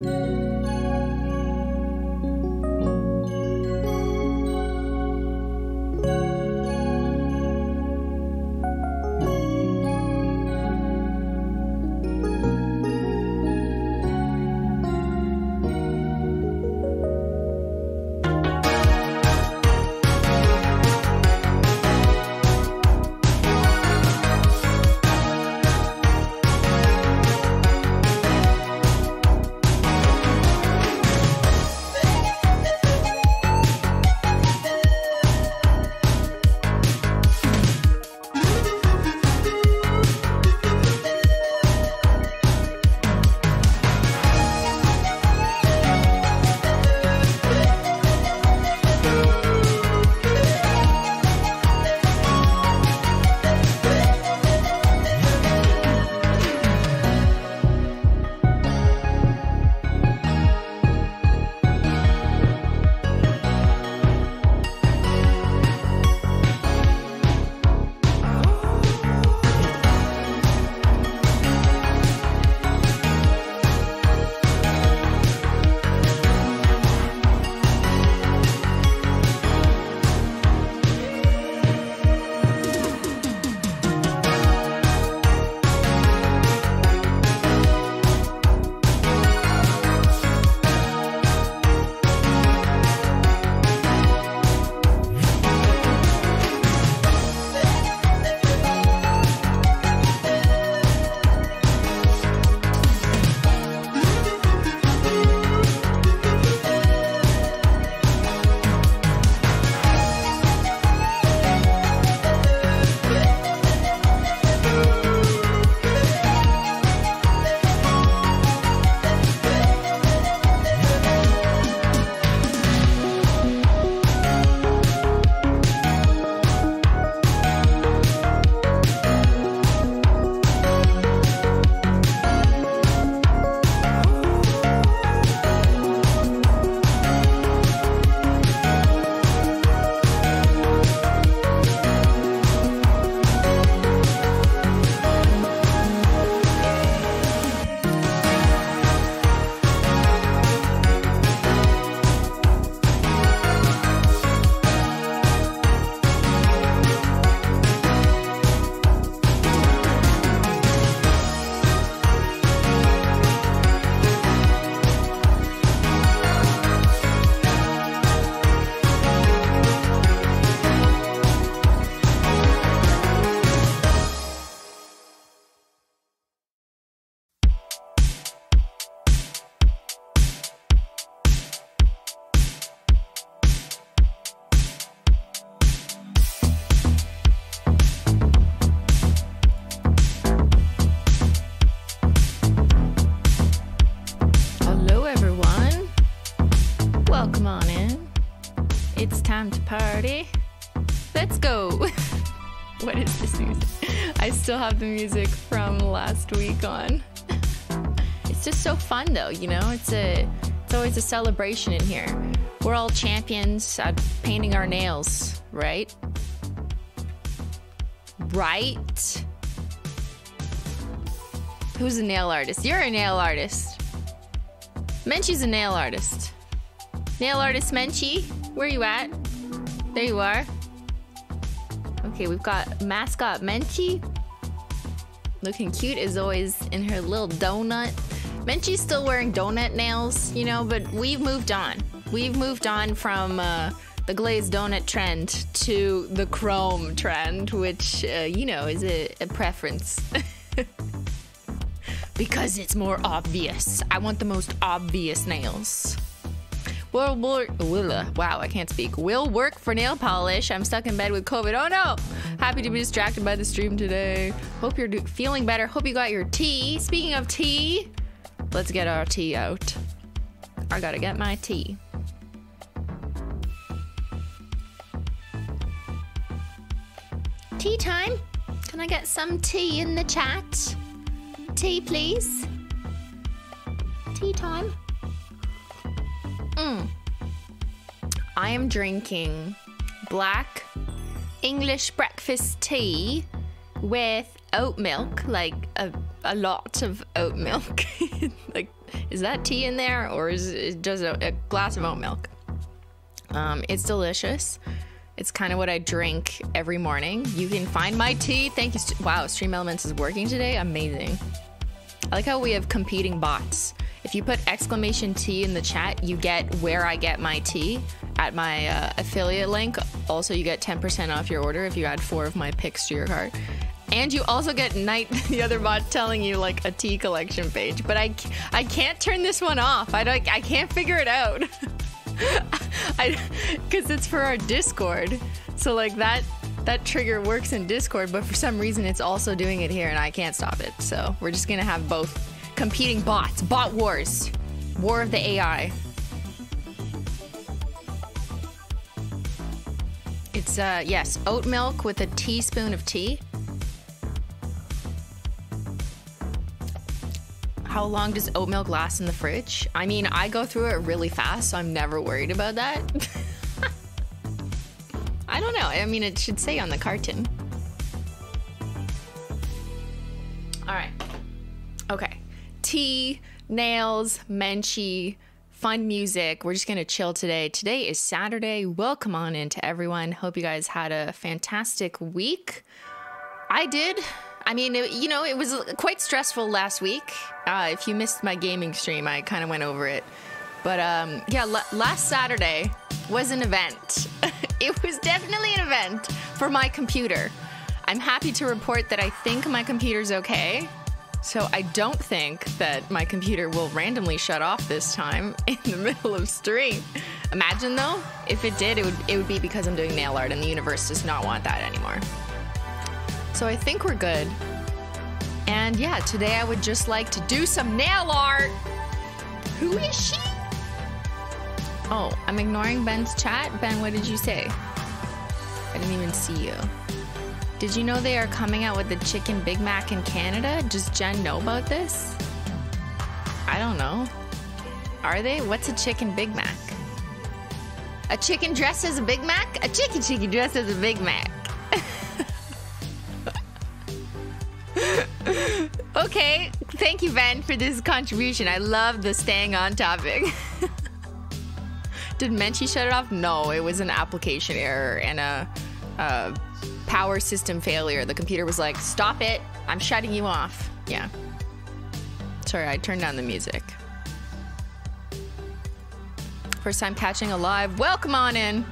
Hello, still have the music from last week on. It's just so fun, though. You know, it's a it's always a celebration in here. We're all champions at painting our nails, right? Right. Who's a nail artist? You're a nail artist. Menchie's a nail artist. Nail artist Menchie, where you at? There you are. Okay, we've got mascot Menchie. Looking cute as always in her little donut. Menchie's still wearing donut nails, you know, but we've moved on. We've moved on from uh, the glazed donut trend to the chrome trend, which, uh, you know, is a, a preference. because it's more obvious. I want the most obvious nails. Will work. Wow, I can't speak. Will work for nail polish. I'm stuck in bed with COVID. Oh no! Happy to be distracted by the stream today. Hope you're feeling better. Hope you got your tea. Speaking of tea, let's get our tea out. I gotta get my tea. Tea time? Can I get some tea in the chat? Tea, please. Tea time. Mm. I am drinking black English breakfast tea with oat milk, like a, a lot of oat milk, like is that tea in there or is it just a, a glass of oat milk? Um, it's delicious. It's kind of what I drink every morning. You can find my tea. Thank you. Wow, Stream Elements is working today. Amazing. I like how we have competing bots. If you put exclamation T in the chat, you get where I get my tea at my uh, affiliate link. Also, you get 10% off your order if you add four of my picks to your cart. And you also get Night, the other bot, telling you like a tea collection page. But I, I can't turn this one off. I don't, I can't figure it out. I, because it's for our Discord. So like that, that trigger works in Discord, but for some reason it's also doing it here, and I can't stop it. So we're just gonna have both competing bots, bot wars, war of the AI. It's uh yes, oat milk with a teaspoon of tea. How long does oat milk last in the fridge? I mean, I go through it really fast, so I'm never worried about that. I don't know. I mean, it should say on the carton. All right. Okay. Tea, nails, menchie, fun music. We're just going to chill today. Today is Saturday. Welcome on into everyone. Hope you guys had a fantastic week. I did. I mean, it, you know, it was quite stressful last week. Uh, if you missed my gaming stream, I kind of went over it. But um, yeah, last Saturday was an event. it was definitely an event for my computer. I'm happy to report that I think my computer's okay. So I don't think that my computer will randomly shut off this time in the middle of stream. Imagine though, if it did, it would it would be because I'm doing nail art and the universe does not want that anymore. So I think we're good. And yeah, today I would just like to do some nail art. Who is she? Oh, I'm ignoring Ben's chat. Ben, what did you say? I didn't even see you. Did you know they are coming out with the chicken Big Mac in Canada? Does Jen know about this? I don't know. Are they? What's a chicken Big Mac? A chicken dressed as a Big Mac? A chicken chicken dressed as a Big Mac. okay, thank you, Ben, for this contribution. I love the staying on topic. Did Menchie shut it off? No, it was an application error and a, a power system failure. The computer was like, stop it, I'm shutting you off. Yeah. Sorry, I turned down the music. First time catching a live. Welcome on in.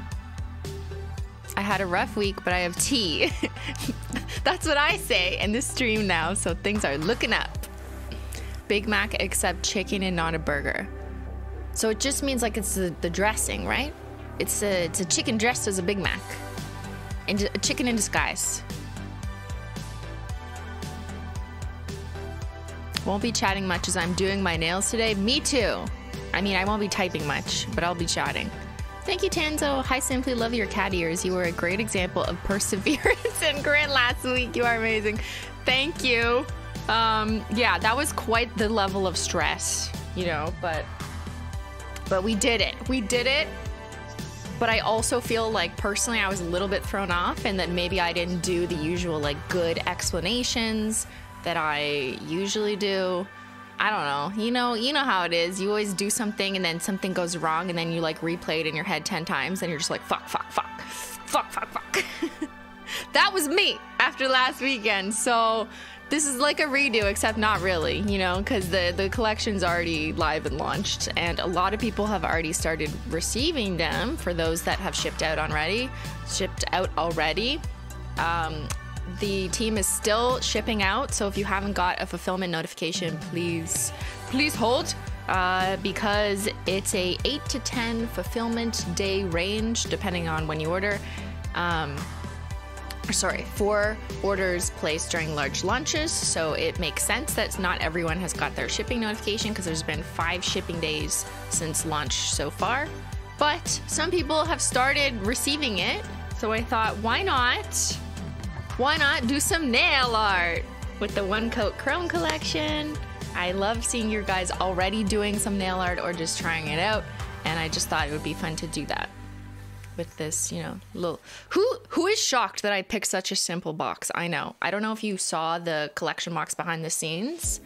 I had a rough week, but I have tea. That's what I say in this stream now, so things are looking up. Big Mac except chicken and not a burger. So it just means like it's the, the dressing, right? It's a, it's a chicken dressed as a Big Mac. A chicken in disguise. Won't be chatting much as I'm doing my nails today. Me too. I mean, I won't be typing much, but I'll be chatting. Thank you, Tanzo. Hi, simply love your cat ears. You were a great example of perseverance and grit last week. You are amazing. Thank you. Um, yeah, that was quite the level of stress, you know, but but we did it. We did it. But I also feel like personally I was a little bit thrown off and that maybe I didn't do the usual like good explanations that I usually do. I don't know. You know, you know how it is. You always do something and then something goes wrong and then you like replay it in your head 10 times and you're just like fuck, fuck, fuck. Fuck, fuck, fuck. that was me after last weekend. So this is like a redo except not really, you know, cuz the the collection's already live and launched and a lot of people have already started receiving them for those that have shipped out already, shipped out already. Um, the team is still shipping out, so if you haven't got a fulfillment notification, please, please hold. Uh, because it's a 8 to 10 fulfillment day range depending on when you order. Um, sorry, four orders placed during large launches, so it makes sense that not everyone has got their shipping notification because there's been five shipping days since launch so far. But some people have started receiving it, so I thought, why not? why not do some nail art with the One Coat Chrome collection? I love seeing you guys already doing some nail art or just trying it out, and I just thought it would be fun to do that with this, you know, little. Who who is shocked that I picked such a simple box? I know. I don't know if you saw the collection box behind the scenes.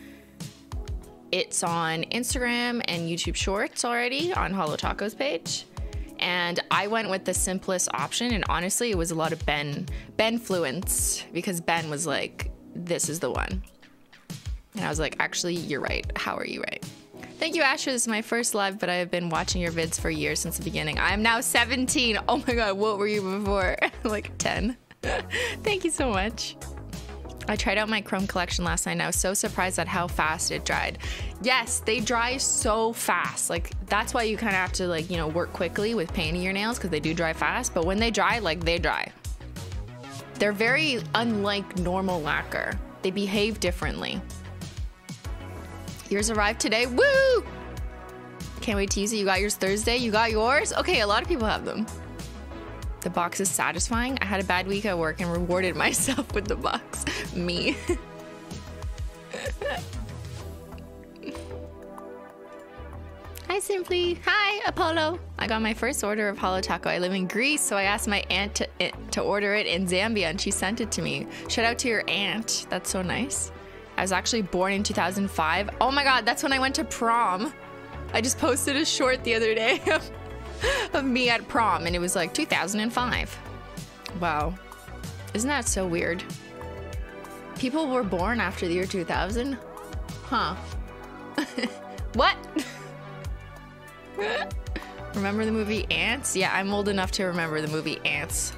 it's on Instagram and YouTube Shorts already on Holo Taco's page. And I went with the simplest option, and honestly, it was a lot of Ben Ben fluence because Ben was like, "This is the one," and I was like, "Actually, you're right. How are you right?" Thank you, Asher. This is my first live, but I have been watching your vids for years since the beginning. I am now 17. Oh my god, what were you before? like 10. Thank you so much. I tried out my Chrome collection last night and I was so surprised at how fast it dried. Yes, they dry so fast. Like that's why you kind of have to like, you know, work quickly with painting your nails because they do dry fast, but when they dry, like they dry. They're very unlike normal lacquer. They behave differently. Yours arrived today. Woo! Can't wait to use it. You got yours Thursday. You got yours? Okay, a lot of people have them. The box is satisfying. I had a bad week at work and rewarded myself with the box. Me. Hi, Simply. Hi, Apollo. I got my first order of Holo Taco. I live in Greece, so I asked my aunt to, eh, to order it in Zambia, and she sent it to me. Shout out to your aunt. That's so nice. I was actually born in 2005. Oh my god, that's when I went to prom. I just posted a short the other day of, me at prom, and it was like 2005. Wow. Isn't that so weird? People were born after the year 2000? Huh. what? remember the movie Antz? Yeah, I'm old enough to remember the movie Antz.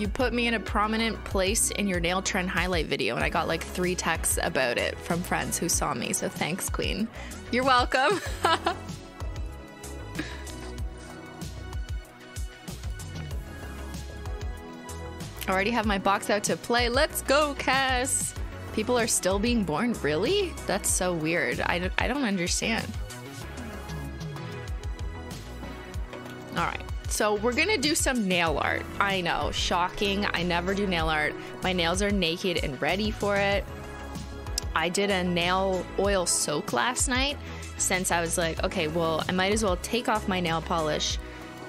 You put me in a prominent place in your nail trend highlight video, and I got like three texts about it from friends who saw me. So thanks, Queen. You're welcome. I already have my box out to play. Let's go, Cass. People are still being born? Really? That's so weird. I, I don't understand. So we're gonna do some nail art. I know, shocking. I never do nail art. My nails are naked and ready for it. I did a nail oil soak last night since I was like, okay, well, I might as well take off my nail polish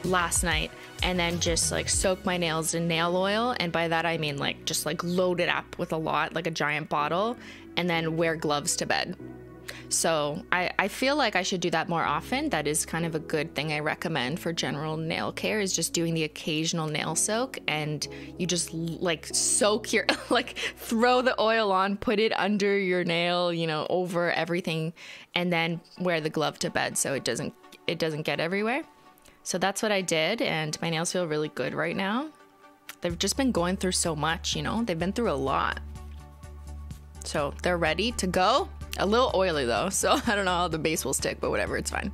last night and then just like soak my nails in nail oil. And by that, I mean like just like load it up with a lot, like a giant bottle, and then wear gloves to bed. So I, I feel like I should do that more often. That is kind of a good thing I recommend for general nail care is just doing the occasional nail soak and you just like soak your like throw the oil on, put it under your nail, you know, over everything and then wear the glove to bed so it doesn't it doesn't get everywhere. So that's what I did and my nails feel really good right now. They've just been going through so much, you know. They've been through a lot. So they're ready to go. A little oily though, so I don't know how the base will stick, but whatever, it's fine.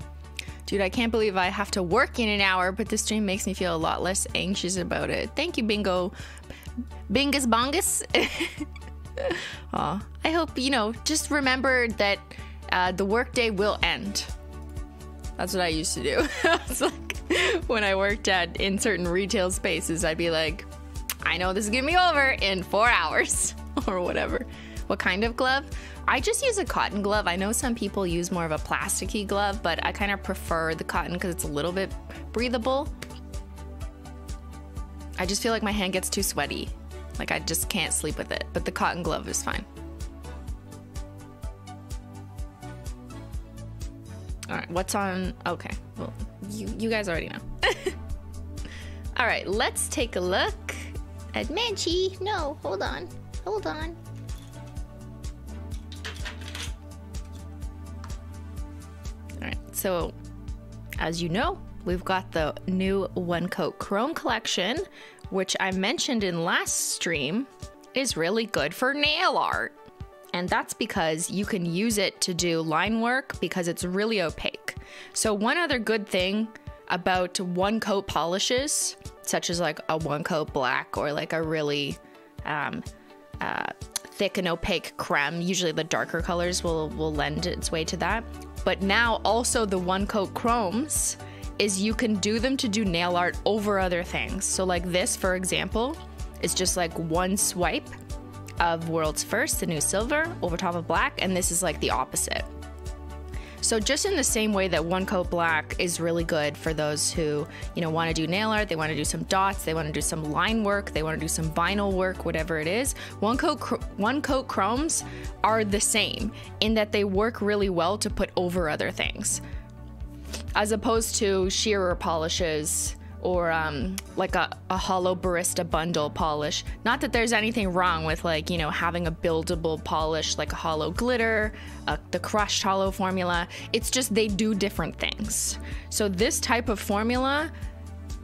Dude, I can't believe I have to work in an hour, but this stream makes me feel a lot less anxious about it. Thank you, Bingo. Bingus Bongus. Aw. I hope, you know, just remember that uh, the workday will end. That's what I used to do. it's like when I worked at in certain retail spaces, I'd be like, I know this is gonna be over in four hours or whatever. What kind of glove? I just use a cotton glove. I know some people use more of a plasticky glove, but I kind of prefer the cotton because it's a little bit breathable. I just feel like my hand gets too sweaty. Like I just can't sleep with it, but the cotton glove is fine. All right, what's on? Okay, well, you, you guys already know. All right, let's take a look at Menchie. No, hold on, hold on. So, as you know, we've got the new One Coat Chrome collection, which I mentioned in last stream is really good for nail art. And that's because you can use it to do line work because it's really opaque. So, one other good thing about one coat polishes, such as like a one coat black or like a really um, uh, thick and opaque creme, usually the darker colors will, will lend its way to that. But now also the one coat chromes is you can do them to do nail art over other things. So like this, for example, is just like one swipe of World's First, the new silver, over top of black, and this is like the opposite. So just in the same way that one coat black is really good for those who, you know, want to do nail art, they want to do some dots, they want to do some line work, they want to do some vinyl work, whatever it is. One coat one coat chromes are the same in that they work really well to put over other things. As opposed to sheerer polishes or um, like a, a holo barista bundle polish. Not that there's anything wrong with like, you know, having a buildable polish like a holo glitter, uh, the crushed holo formula. It's just they do different things. So this type of formula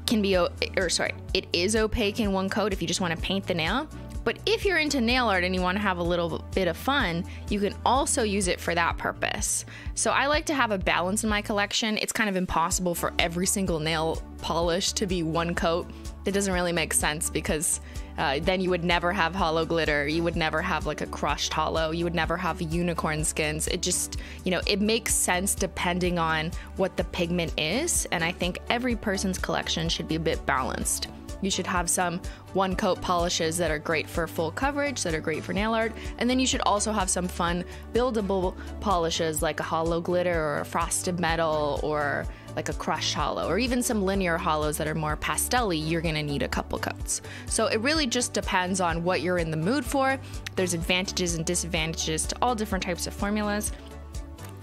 can be, or sorry, it is opaque in one coat if you just want to paint the nail. But if you're into nail art and you want to have a little bit of fun, you can also use it for that purpose. So I like to have a balance in my collection. It's kind of impossible for every single nail polish to be one coat. It doesn't really make sense because uh, then you would never have holo glitter. You would never have like a crushed holo. You would never have unicorn skins. It just, you know, it makes sense depending on what the pigment is. And I think every person's collection should be a bit balanced. You should have some one coat polishes that are great for full coverage, that are great for nail art, and then you should also have some fun buildable polishes like a holo glitter or a frosted metal or like a crushed holo or even some linear holos that are more pastelly, you're gonna need a couple coats. So it really just depends on what you're in the mood for. There's advantages and disadvantages to all different types of formulas.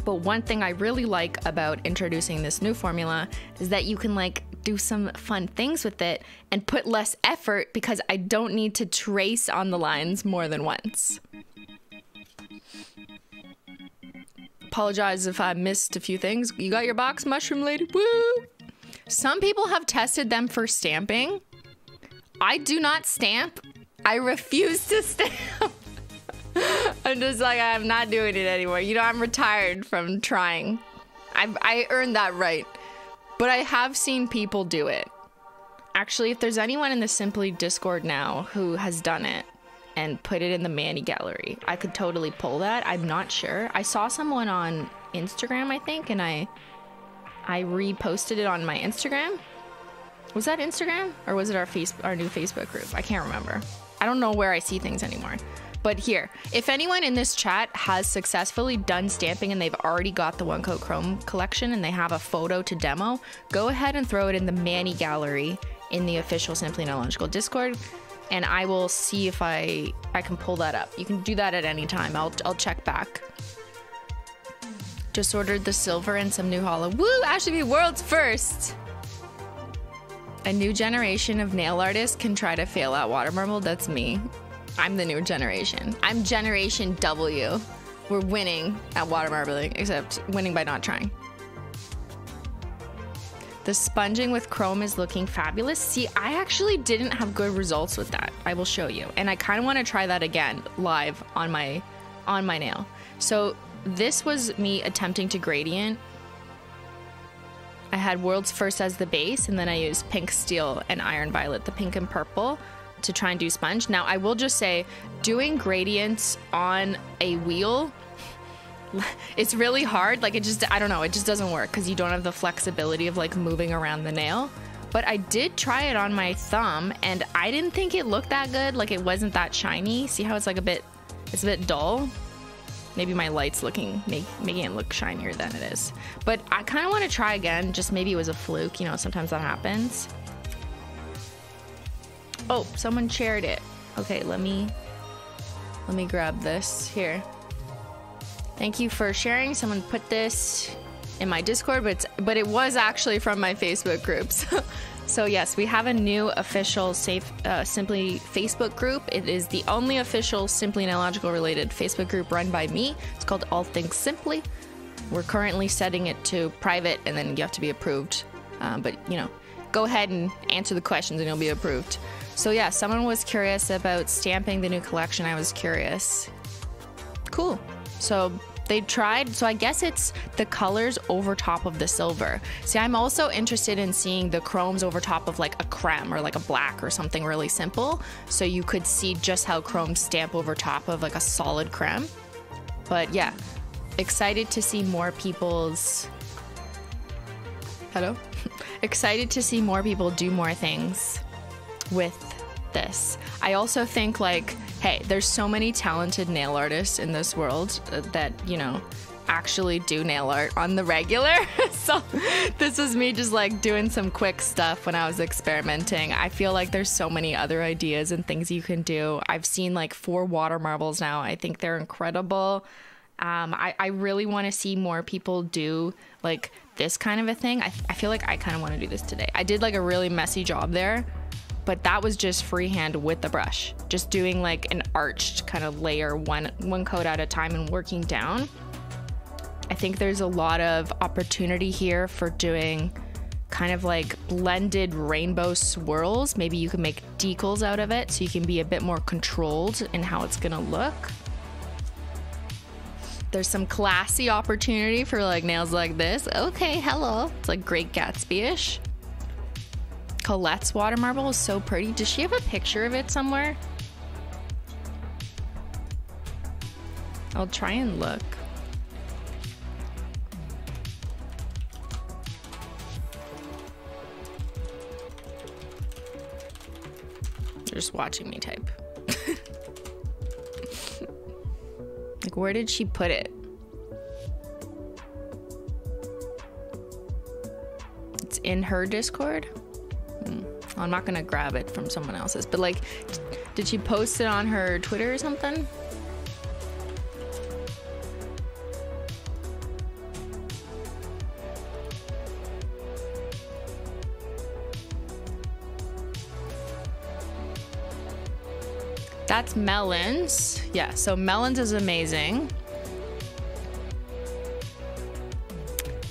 But one thing I really like about introducing this new formula is that you can like do some fun things with it and put less effort because I don't need to trace on the lines more than once. Apologize if I missed a few things. You got your box, Mushroom Lady? Woo! Some people have tested them for stamping. I do not stamp. I refuse to stamp. I'm just like, I'm not doing it anymore. You know, I'm retired from trying. I, I earned that right. But I have seen people do it. Actually, if there's anyone in the Simply Discord now who has done it and put it in the mani gallery, I could totally pull that. I'm not sure. I saw someone on Instagram, I think, and I I reposted it on my Instagram. Was that Instagram or was it our face our new Facebook group? I can't remember. I don't know where I see things anymore. But here, if anyone in this chat has successfully done stamping and they've already got the One Coat Chrome collection and they have a photo to demo, go ahead and throw it in the mani gallery in the official Simply Nailogical Discord and I will see if I I can pull that up. You can do that at any time. I'll I'll check back. Just ordered the silver and some new holo. Woo! Ashley be world's first. A new generation of nail artists can try to fail at water marble. That's me. I'm the new generation. I'm Generation W. We're winning at water marbling, except winning by not trying. The sponging with chrome is looking fabulous. See, I actually didn't have good results with that. I will show you. And I kind of want to try that again live on my on my nail. So this was me attempting to gradient. I had world's first as the base and then I used pink steel and iron violet, the pink and purple to try and do sponge. Now, I will just say, doing gradients on a wheel, it's really hard. Like, it just, I don't know, it just doesn't work because you don't have the flexibility of like moving around the nail. But I did try it on my thumb and I didn't think it looked that good. Like, it wasn't that shiny. See how it's like a bit, it's a bit dull? Maybe my light's looking, make, making it look shinier than it is. But I kind of want to try again. Just maybe it was a fluke. You know, sometimes that happens. Oh, someone shared it. Okay, let me let me grab this here. Thank you for sharing. Someone put this in my Discord, but but it was actually from my Facebook groups. so yes, we have a new official safe uh, Simply Facebook group. It is the only official Simply Nailogical related Facebook group run by me. It's called All Things Simply. We're currently setting it to private, and then you have to be approved. Uh, but you know, go ahead and answer the questions, and you'll be approved. So yeah, someone was curious about stamping the new collection. I was curious. Cool. So they tried, so I guess it's the colors over top of the silver. See, I'm also interested in seeing the chromes over top of like a creme or like a black or something really simple. So you could see just how chromes stamp over top of like a solid creme. But yeah, excited to see more people's. Hello? excited to see more people do more things with this. I also think like, hey, there's so many talented nail artists in this world uh, that, you know, actually do nail art on the regular. so this was me just like doing some quick stuff when I was experimenting. I feel like there's so many other ideas and things you can do. I've seen like four water marbles now. I think they're incredible. Um, I, I really want to see more people do like this kind of a thing. I, I feel like I kind of want to do this today. I did like a really messy job there but that was just freehand with the brush. Just doing like an arched kind of layer one one coat at a time and working down. I think there's a lot of opportunity here for doing kind of like blended rainbow swirls. Maybe you can make decals out of it so you can be a bit more controlled in how it's gonna look. There's some classy opportunity for like nails like this. Okay hello. It's like great gatsby-ish Colette's water marble is so pretty. Does she have a picture of it somewhere? I'll try and look. You're just watching me type. like, where did she put it? It's in her Discord? Well, I'm not gonna grab it from someone else's, but like, did she post it on her Twitter or something? That's Melons. Yeah, so Melons is amazing.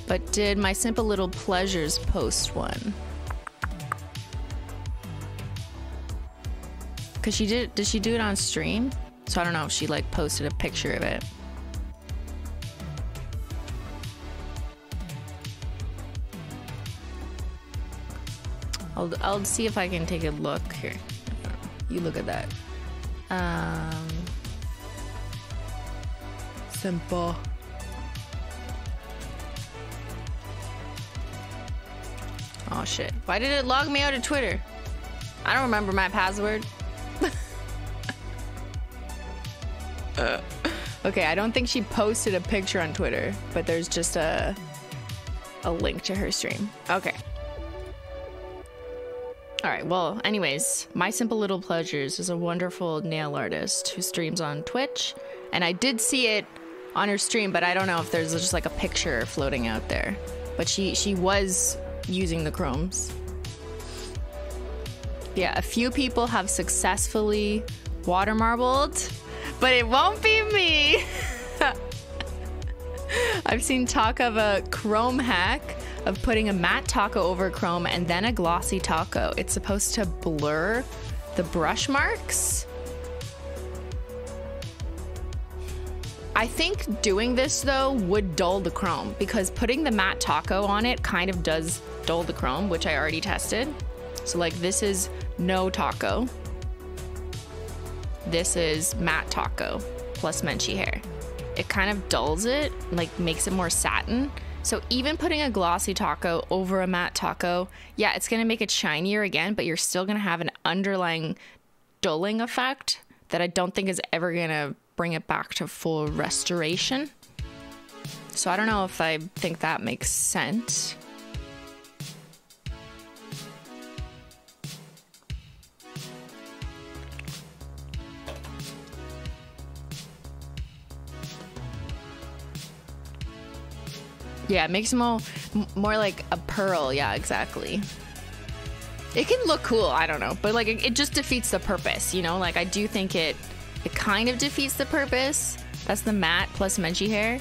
But did my Simple Little Pleasures post one? Cause she did. Did she do it on stream? So I don't know if she like posted a picture of it. I'll I'll see if I can take a look here. You look at that. Um, simple. Oh shit! Why did it log me out of Twitter? I don't remember my password. Uh. okay, I don't think she posted a picture on Twitter, but there's just a a link to her stream. Okay. All right. Well, anyways, My Simple Little Pleasures is a wonderful nail artist who streams on Twitch, and I did see it on her stream, but I don't know if there's just like a picture floating out there. But she she was using the chromes. Yeah, a few people have successfully water marbled but it won't be me. I've seen talk of a chrome hack of putting a matte taco over chrome and then a glossy taco. It's supposed to blur the brush marks. I think doing this though would dull the chrome because putting the matte taco on it kind of does dull the chrome, which I already tested. So like this is no taco. This is matte taco plus Menchie hair. It kind of dulls it, like makes it more satin. So even putting a glossy taco over a matte taco, yeah, it's gonna make it shinier again, but you're still gonna have an underlying dulling effect that I don't think is ever gonna bring it back to full restoration. So I don't know if I think that makes sense. Yeah, it makes them all more like a pearl. Yeah, exactly. It can look cool, I don't know, but like it, it just defeats the purpose, you know? Like I do think it it kind of defeats the purpose. That's the matte plus Menchie hair.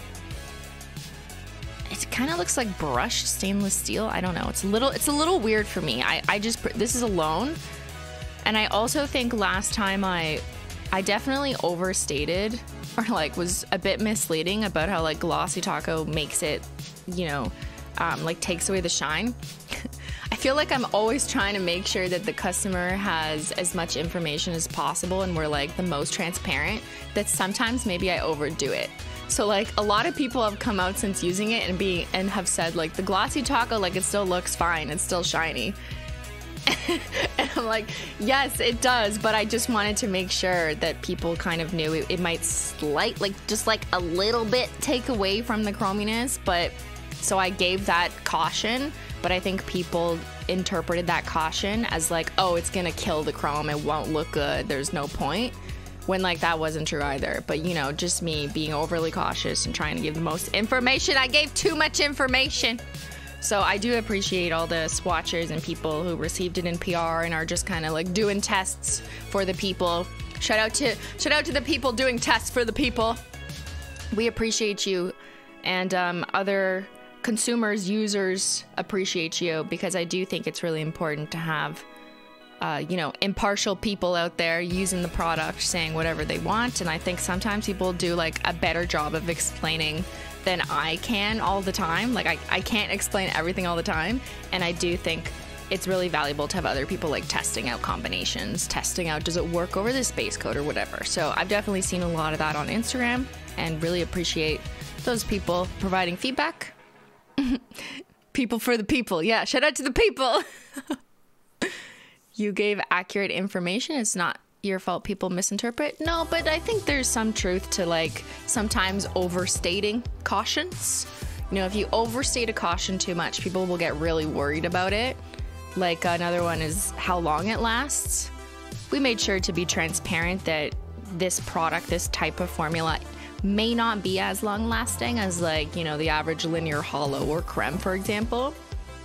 It kind of looks like brushed stainless steel. I don't know. It's a little it's a little weird for me. I I just this is alone. And I also think last time I I definitely overstated or like was a bit misleading about how like glossy taco makes it you know, um, like takes away the shine. I feel like I'm always trying to make sure that the customer has as much information as possible and we're like the most transparent that sometimes maybe I overdo it. So like a lot of people have come out since using it and be and have said like the glossy taco like it still looks fine, it's still shiny. and I'm like, yes, it does, but I just wanted to make sure that people kind of knew it, it might slight, like just like a little bit take away from the chrominess, but so I gave that caution, but I think people interpreted that caution as like, oh, it's gonna kill the chrome, it won't look good, there's no point. When like that wasn't true either. But you know, just me being overly cautious and trying to give the most information. I gave too much information. So I do appreciate all the swatchers and people who received it in PR and are just kind of like doing tests for the people. Shout out to shout out to the people doing tests for the people. We appreciate you, and um, other consumers, users appreciate you because I do think it's really important to have. Uh, you know, impartial people out there using the product, saying whatever they want. And I think sometimes people do like a better job of explaining than I can all the time. Like, I, I can't explain everything all the time. And I do think it's really valuable to have other people like testing out combinations, testing out does it work over this base code or whatever. So I've definitely seen a lot of that on Instagram and really appreciate those people providing feedback. People for the people. Yeah, shout out to the people. you gave accurate information. It's not your fault people misinterpret. No, but I think there's some truth to like sometimes overstating cautions. You know, if you overstate a caution too much, people will get really worried about it. Like another one is how long it lasts. We made sure to be transparent that this product, this type of formula, may not be as long lasting as, like, you know, the average linear holo or creme, for example,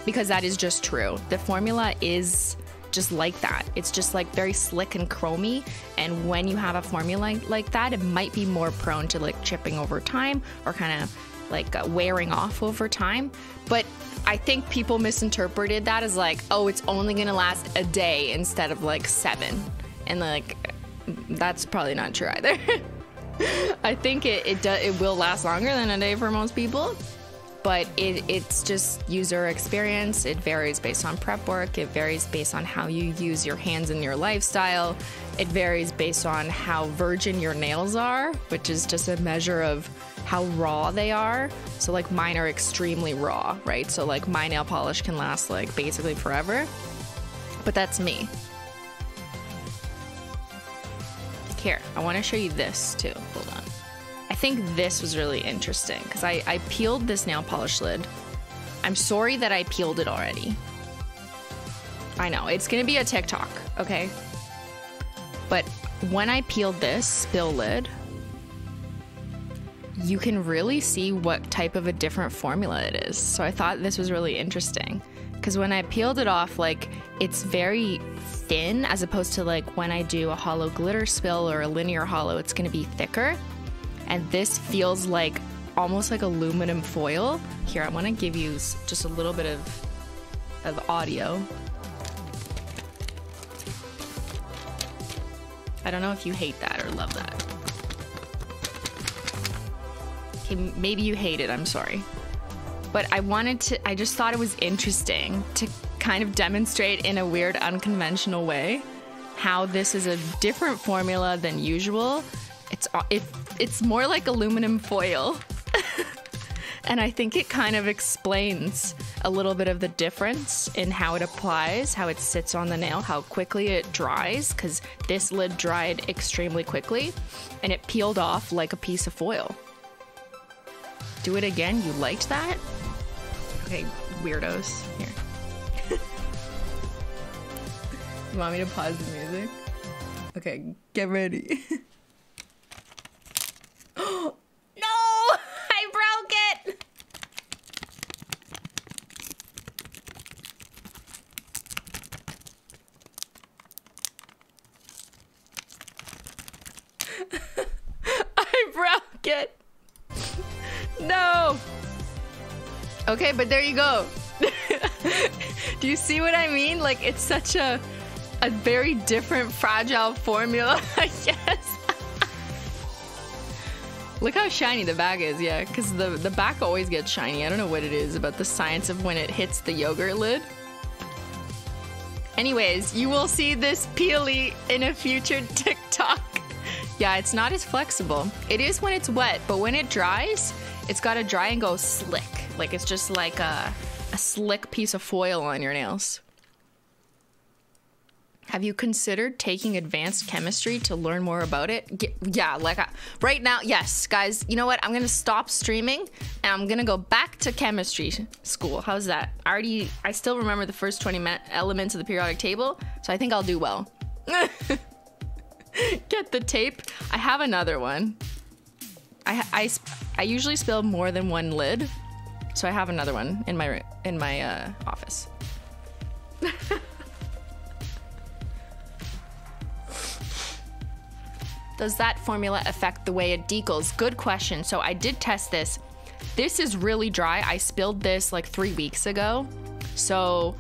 because that is just true. The formula is just like that. It's just like very slick and chromy. And when you have a formula like that, it might be more prone to like chipping over time or kind of like uh, wearing off over time. But I think people misinterpreted that as like, oh, it's only gonna last a day instead of like seven. And like, that's probably not true either. I think it it, do, it will last longer than a day for most people but it, it's just user experience. It varies based on prep work, it varies based on how you use your hands in your lifestyle, it varies based on how virgin your nails are, which is just a measure of how raw they are. So, like, mine are extremely raw, right? So, like, my nail polish can last like basically forever, but that's me. Here, I want to show you this too. Hold on. I think this was really interesting because I, I peeled this nail polish lid. I'm sorry that I peeled it already. I know, it's gonna be a TikTok, okay? But when I peeled this spill lid, you can really see what type of a different formula it is. So I thought this was really interesting because when I peeled it off, like it's very thin as opposed to like when I do a holo glitter spill or a linear holo, it's gonna be thicker and this feels like almost like aluminum foil. Here, I want to give you just a little bit of, of audio. I don't know if you hate that or love that. Okay, maybe you hate it, I'm sorry. But I wanted to, I just thought it was interesting to kind of demonstrate in a weird, unconventional way how this is a different formula than usual. It's, it it's more like aluminum foil. and I think it kind of explains a little bit of the difference in how it applies, how it sits on the nail, how quickly it dries, because this lid dried extremely quickly and it peeled off like a piece of foil. Do it again? You liked that? Okay, weirdos. Here. you want me to pause the music? Okay, get ready. no! I broke it! I broke it! No! Okay, but there you go. Do you see what I mean? Like, it's such a a very different fragile formula, I guess. Look how shiny the bag is, yeah, because the, the back always gets shiny. I don't know what it is about the science of when it hits the yogurt lid. Anyways, you will see this peely in a future TikTok. yeah, it's not as flexible. It is when it's wet, but when it dries, it's got to dry and go slick. Like it's just like a, a slick piece of foil on your nails. Have you considered taking advanced chemistry to learn more about it? yeah, like I, right now, yes, guys. You know what? I'm gonna stop streaming and I'm gonna go back to chemistry school. How's that? I already, I still remember the first 20 elements of the periodic table, so I think I'll do well. Get the tape. I have another one. I, I, I usually spill more than one lid, so I have another one in my in my uh, office. Does that formula affect the way it decals? Good question. So I did test this. This is really dry. I spilled this like three weeks ago. So,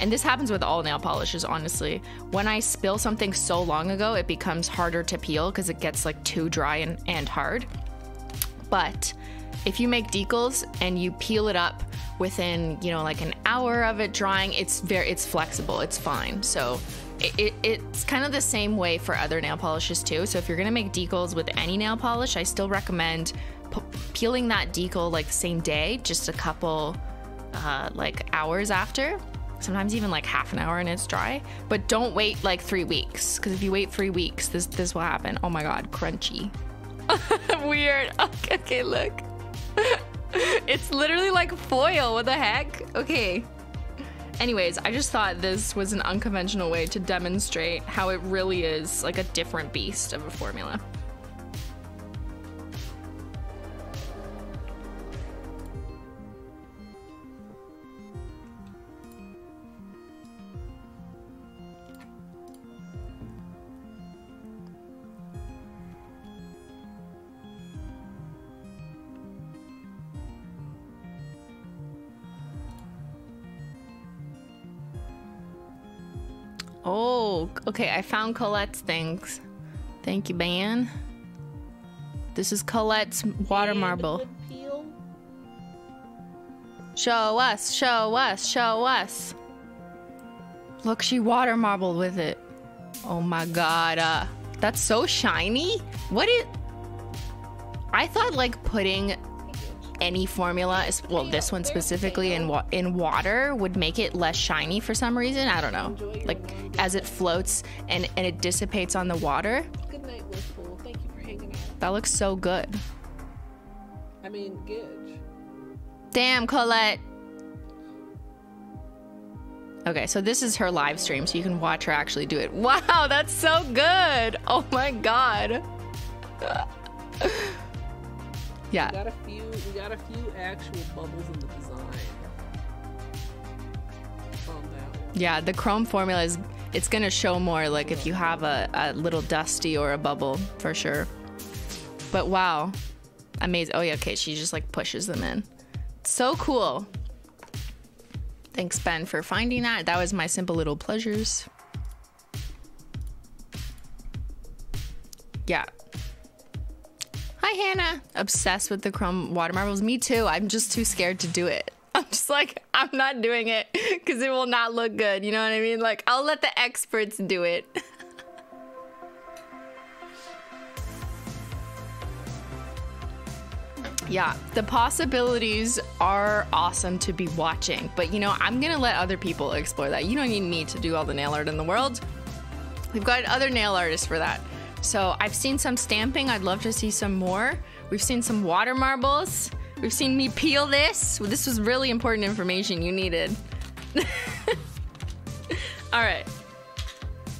and this happens with all nail polishes, honestly. When I spill something so long ago, it becomes harder to peel because it gets like too dry and, and hard. But if you make decals and you peel it up within, you know, like an hour of it drying, it's very, it's flexible, it's fine. So it, it, it's kind of the same way for other nail polishes too. So if you're gonna make decals with any nail polish, I still recommend peeling that decal like the same day, just a couple uh, like hours after. Sometimes even like half an hour and it's dry. But don't wait like three weeks, because if you wait three weeks, this this will happen. Oh my god, crunchy. Weird. Okay, look. it's literally like foil. What the heck? Okay. Anyways, I just thought this was an unconventional way to demonstrate how it really is like a different beast of a formula. Oh, okay. I found Colette's things. Thank you, Ben. This is Colette's water and marble. Show us, show us, show us. Look, she water marbled with it. Oh my god. Uh, that's so shiny. What is... I thought like putting any formula is well this one specifically in wa- in water would make it less shiny for some reason i don't know. Like as it floats and and it dissipates on the water. Good night thank you for hanging out. That looks so good. I mean good damn colette. Okay, so this is her live stream, so you can watch her actually do it. Wow, that's so good! Oh my god. yeah. We got a few. We got a few actual bubbles in the design. Yeah, the chrome formula is. It's gonna show more like if you have a, a little dusty or a bubble for sure. But wow, amazing. Oh yeah, okay. She just like pushes them in. So cool. Thanks, Ben, for finding that. That was my simple little pleasures. Yeah, Hi, Hannah. Obsessed with the chrome water marbles. Me too. I'm just too scared to do it. I'm just like, I'm not doing it because it will not look good. You know what I mean? Like, I'll let the experts do it. yeah, the possibilities are awesome to be watching. But, you know, I'm to let other people explore that. You don't need me to do all the nail art in the world. We've got other nail artists for that. So I've seen some stamping. I'd love to see some more. We've seen some water marbles. We've seen me peel this. This was really important information you needed. All right.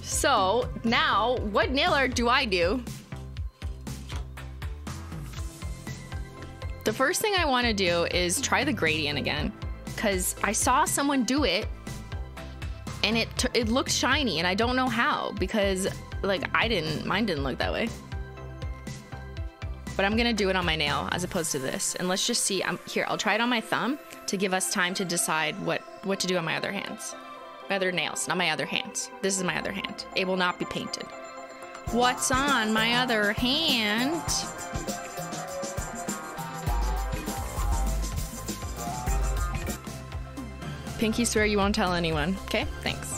So now, what nail art do I do? The first thing I want to do is try the gradient again because I saw someone do it and it it looked shiny and I don't know how because like I didn't, mine didn't look that way. But I'm gonna do it on my nail as opposed to this. And let's just see, I'm here, I'll try it on my thumb to give us time to decide what, what to do on my other hands. My other nails, not my other hands. This is my other hand. It will not be painted. What's on my other hand? Pinky swear you won't tell anyone. Okay, thanks.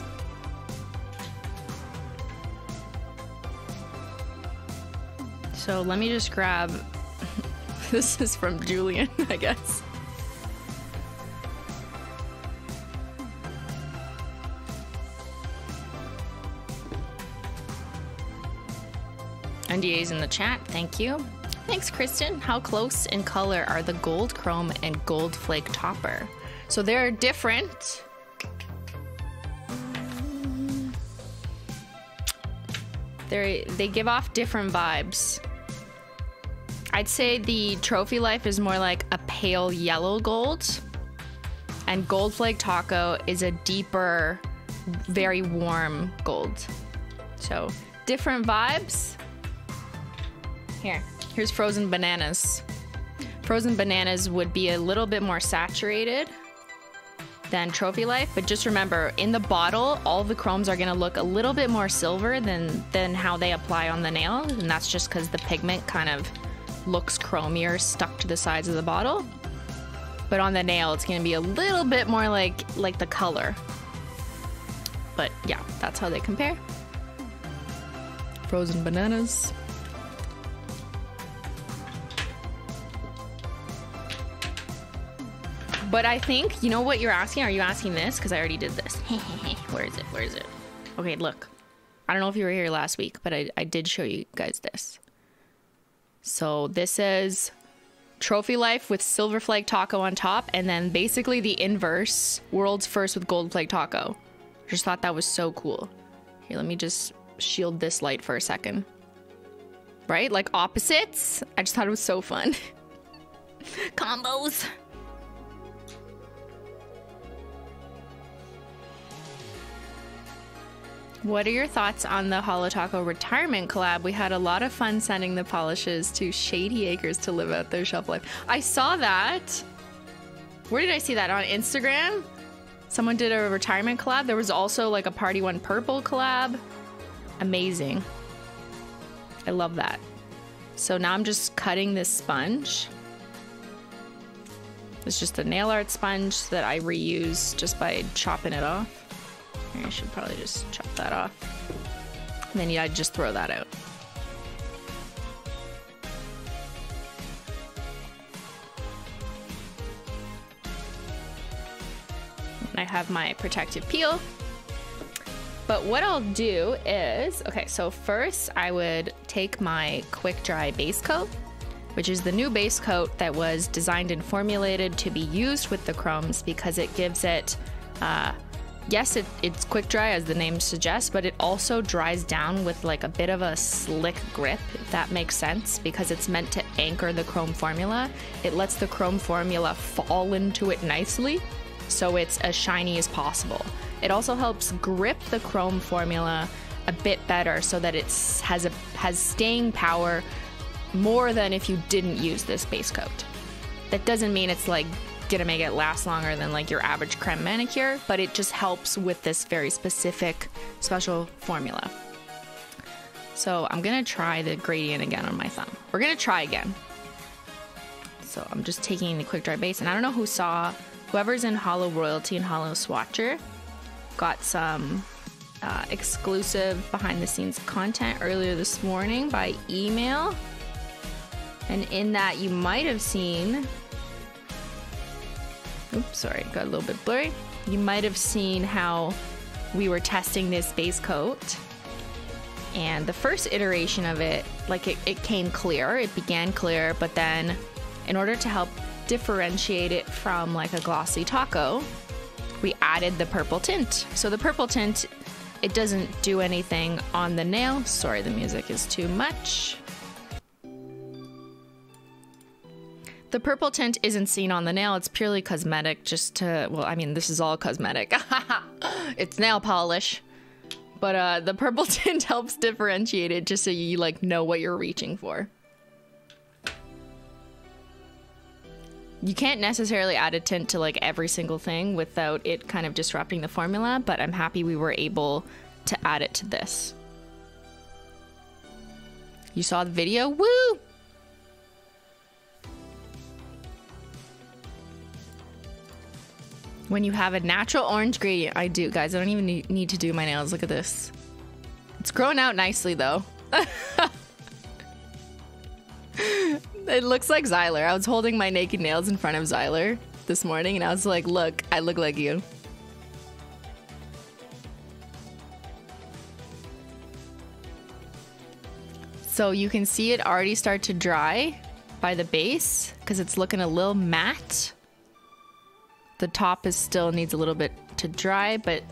So let me just grab. this is from Julian, I guess. NDA's in the chat. Thank you. Thanks, Kristen. How close in color are the gold chrome and gold flake topper? So they're different. They they give off different vibes. I'd say the trophy life is more like a pale yellow gold, and gold flake taco is a deeper, very warm gold. So different vibes. Here, here's frozen bananas. Frozen bananas would be a little bit more saturated than Trophy Life, but just remember, in the bottle, all the chromes are gonna look a little bit more silver than than how they apply on the nail, and that's just because the pigment kind of looks chromier stuck to the sides of the bottle. But on the nail, it's gonna be a little bit more like like the color. But yeah, that's how they compare. Frozen bananas. But I think, you know what you're asking? Are you asking this? Because I already did this. Where is it? Where is it? Okay, look. I don't know if you were here last week, but I, I did show you guys this. So this is Trophy Life with Silver Flake Taco on top, and then basically the inverse, World's First with Gold Flake Taco. Just thought that was so cool. Here, let me just shield this light for a second. Right? Like opposites? I just thought it was so fun. Combos. What are your thoughts on the Holo Taco retirement collab? We had a lot of fun sending the polishes to Shady Acres to live out their shelf life. I saw that. Where did I see that? On Instagram? Someone did a retirement collab. There was also like a Party One Purple collab. Amazing. I love that. So now I'm just cutting this sponge. It's just a nail art sponge that I reuse just by chopping it off. I should probably just chop that off. And then yeah, I'd just throw that out. I have my protective peel. But what I'll do is, okay, so first I would take my quick dry base coat, which is the new base coat that was designed and formulated to be used with the chromes because it gives it uh, yes, it, it's quick dry as the name suggests, but it also dries down with like a bit of a slick grip, if that makes sense, because it's meant to anchor the chrome formula. It lets the chrome formula fall into it nicely, so it's as shiny as possible. It also helps grip the chrome formula a bit better so that it has a has staying power more than if you didn't use this base coat. That doesn't mean it's like gonna make it last longer than like your average creme manicure, but it just helps with this very specific special formula. So I'm gonna try the gradient again on my thumb. We're gonna try again. So I'm just taking the quick dry base, and I don't know who saw, whoever's in Holo Royalty and Holo Swatcher got some uh, exclusive behind the scenes content earlier this morning by email. And in that, you might have seen Oops, sorry, got a little bit blurry. You might have seen how we were testing this base coat. And the first iteration of it, like it, it came clear, it began clear, but then in order to help differentiate it from like a glossy taco, we added the purple tint. So the purple tint, it doesn't do anything on the nail. Sorry, the music is too much. The purple tint isn't seen on the nail. It's purely cosmetic just to, well, I mean, this is all cosmetic. it's nail polish. But uh, the purple tint helps differentiate it just so you like know what you're reaching for. You can't necessarily add a tint to like every single thing without it kind of disrupting the formula, but I'm happy we were able to add it to this. You saw the video? Woo! When you have a natural orange gradient, I do, guys. I don't even need to do my nails. Look at this. It's growing out nicely, though. it looks like Zyler. I was holding my naked nails in front of Zyler this morning, and I was like, look, I look like you. So you can see it already start to dry by the base because it's looking a little matte. The top is still needs a little bit to dry, but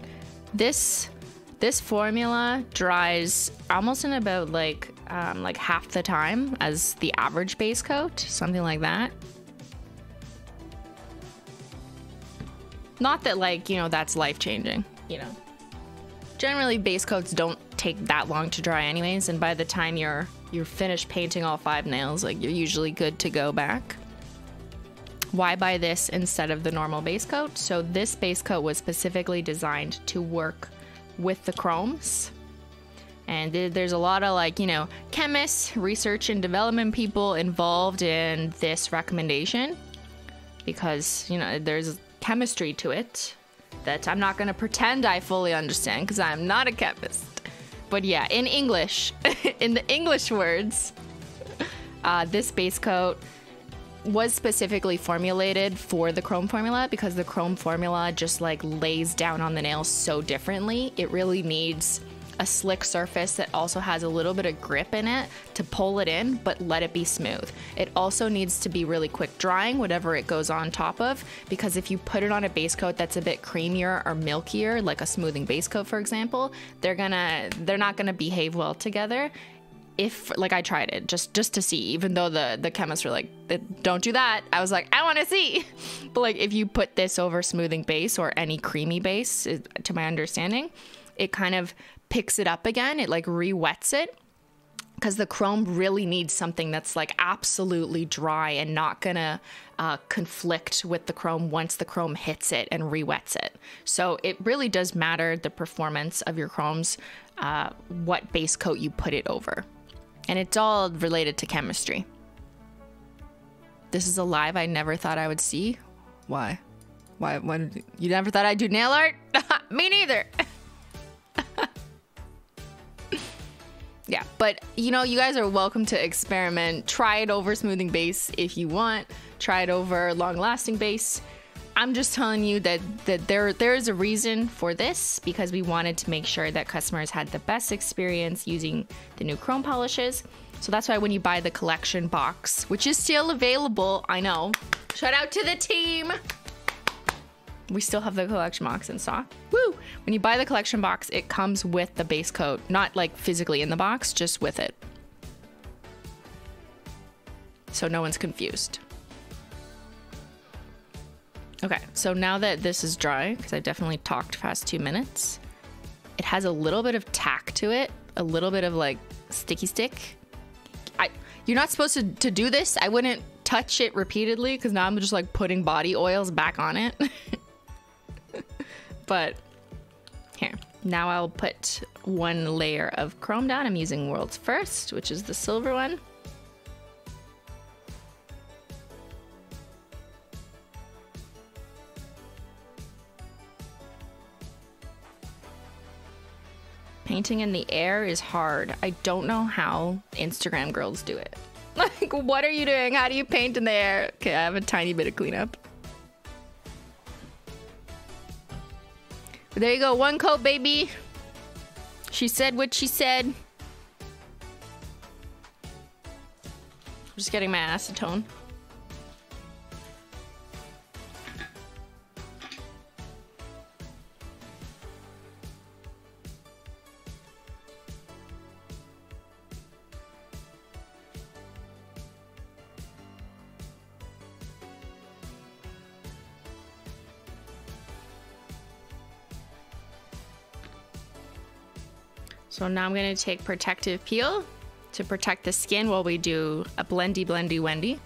this this formula dries almost in about like um, like half the time as the average base coat, something like that. Not that like, you know, that's life changing, you know. Generally base coats don't take that long to dry anyways, and by the time you're you're finished painting all five nails, like you're usually good to go back. Why buy this instead of the normal base coat? So this base coat was specifically designed to work with the chromes. And there's a lot of like, you know, chemists, research and development people involved in this recommendation because, you know, there's chemistry to it that I'm not going to pretend I fully understand because I'm not a chemist. But yeah, in English, in the English words, uh, this base coat was specifically formulated for the chrome formula because the chrome formula just like lays down on the nail so differently. It really needs a slick surface that also has a little bit of grip in it to pull it in, but let it be smooth. It also needs to be really quick drying, whatever it goes on top of, because if you put it on a base coat that's a bit creamier or milkier, like a smoothing base coat, for example, they're gonna they're not gonna behave well together if like I tried it just just to see, even though the the chemists were like, "Don't do that," I was like, "I want to see." But like, if you put this over smoothing base or any creamy base, to my understanding, it kind of picks it up again. It like re-wets it because the chrome really needs something that's like absolutely dry and not gonna uh, conflict with the chrome once the chrome hits it and re-wets it. So it really does matter the performance of your chromes, uh, what base coat you put it over. And it's all related to chemistry. This is a live I never thought I would see. Why? Why? When you never thought I'd do nail art? Me neither. yeah, but you know, you guys are welcome to experiment. Try it over smoothing base if you want. Try it over long lasting base. I'm just telling you that that there there is a reason for this because we wanted to make sure that customers had the best experience using the new chrome polishes. So that's why when you buy the collection box, which is still available, I know. Shout out to the team. We still have the collection box in stock. Woo! When you buy the collection box, it comes with the base coat, not like physically in the box, just with it. So no one's confused. Okay, so now that this is dry, because I've definitely talked past two minutes, it has a little bit of tack to it, a little bit of like sticky stick. I you're not supposed to, to do this. I wouldn't touch it repeatedly because now I'm just like putting body oils back on it. but here, now I'll put one layer of chrome down. I'm using World's First, which is the silver one. Painting in the air is hard. I don't know how Instagram girls do it. Like, what are you doing? How do you paint in the air? Okay, I have a tiny bit of cleanup. There you go, one coat, baby. She said what she said. I'm just getting my acetone. So now I'm going to take protective peel to protect the skin while we do a blendy blendy wendy.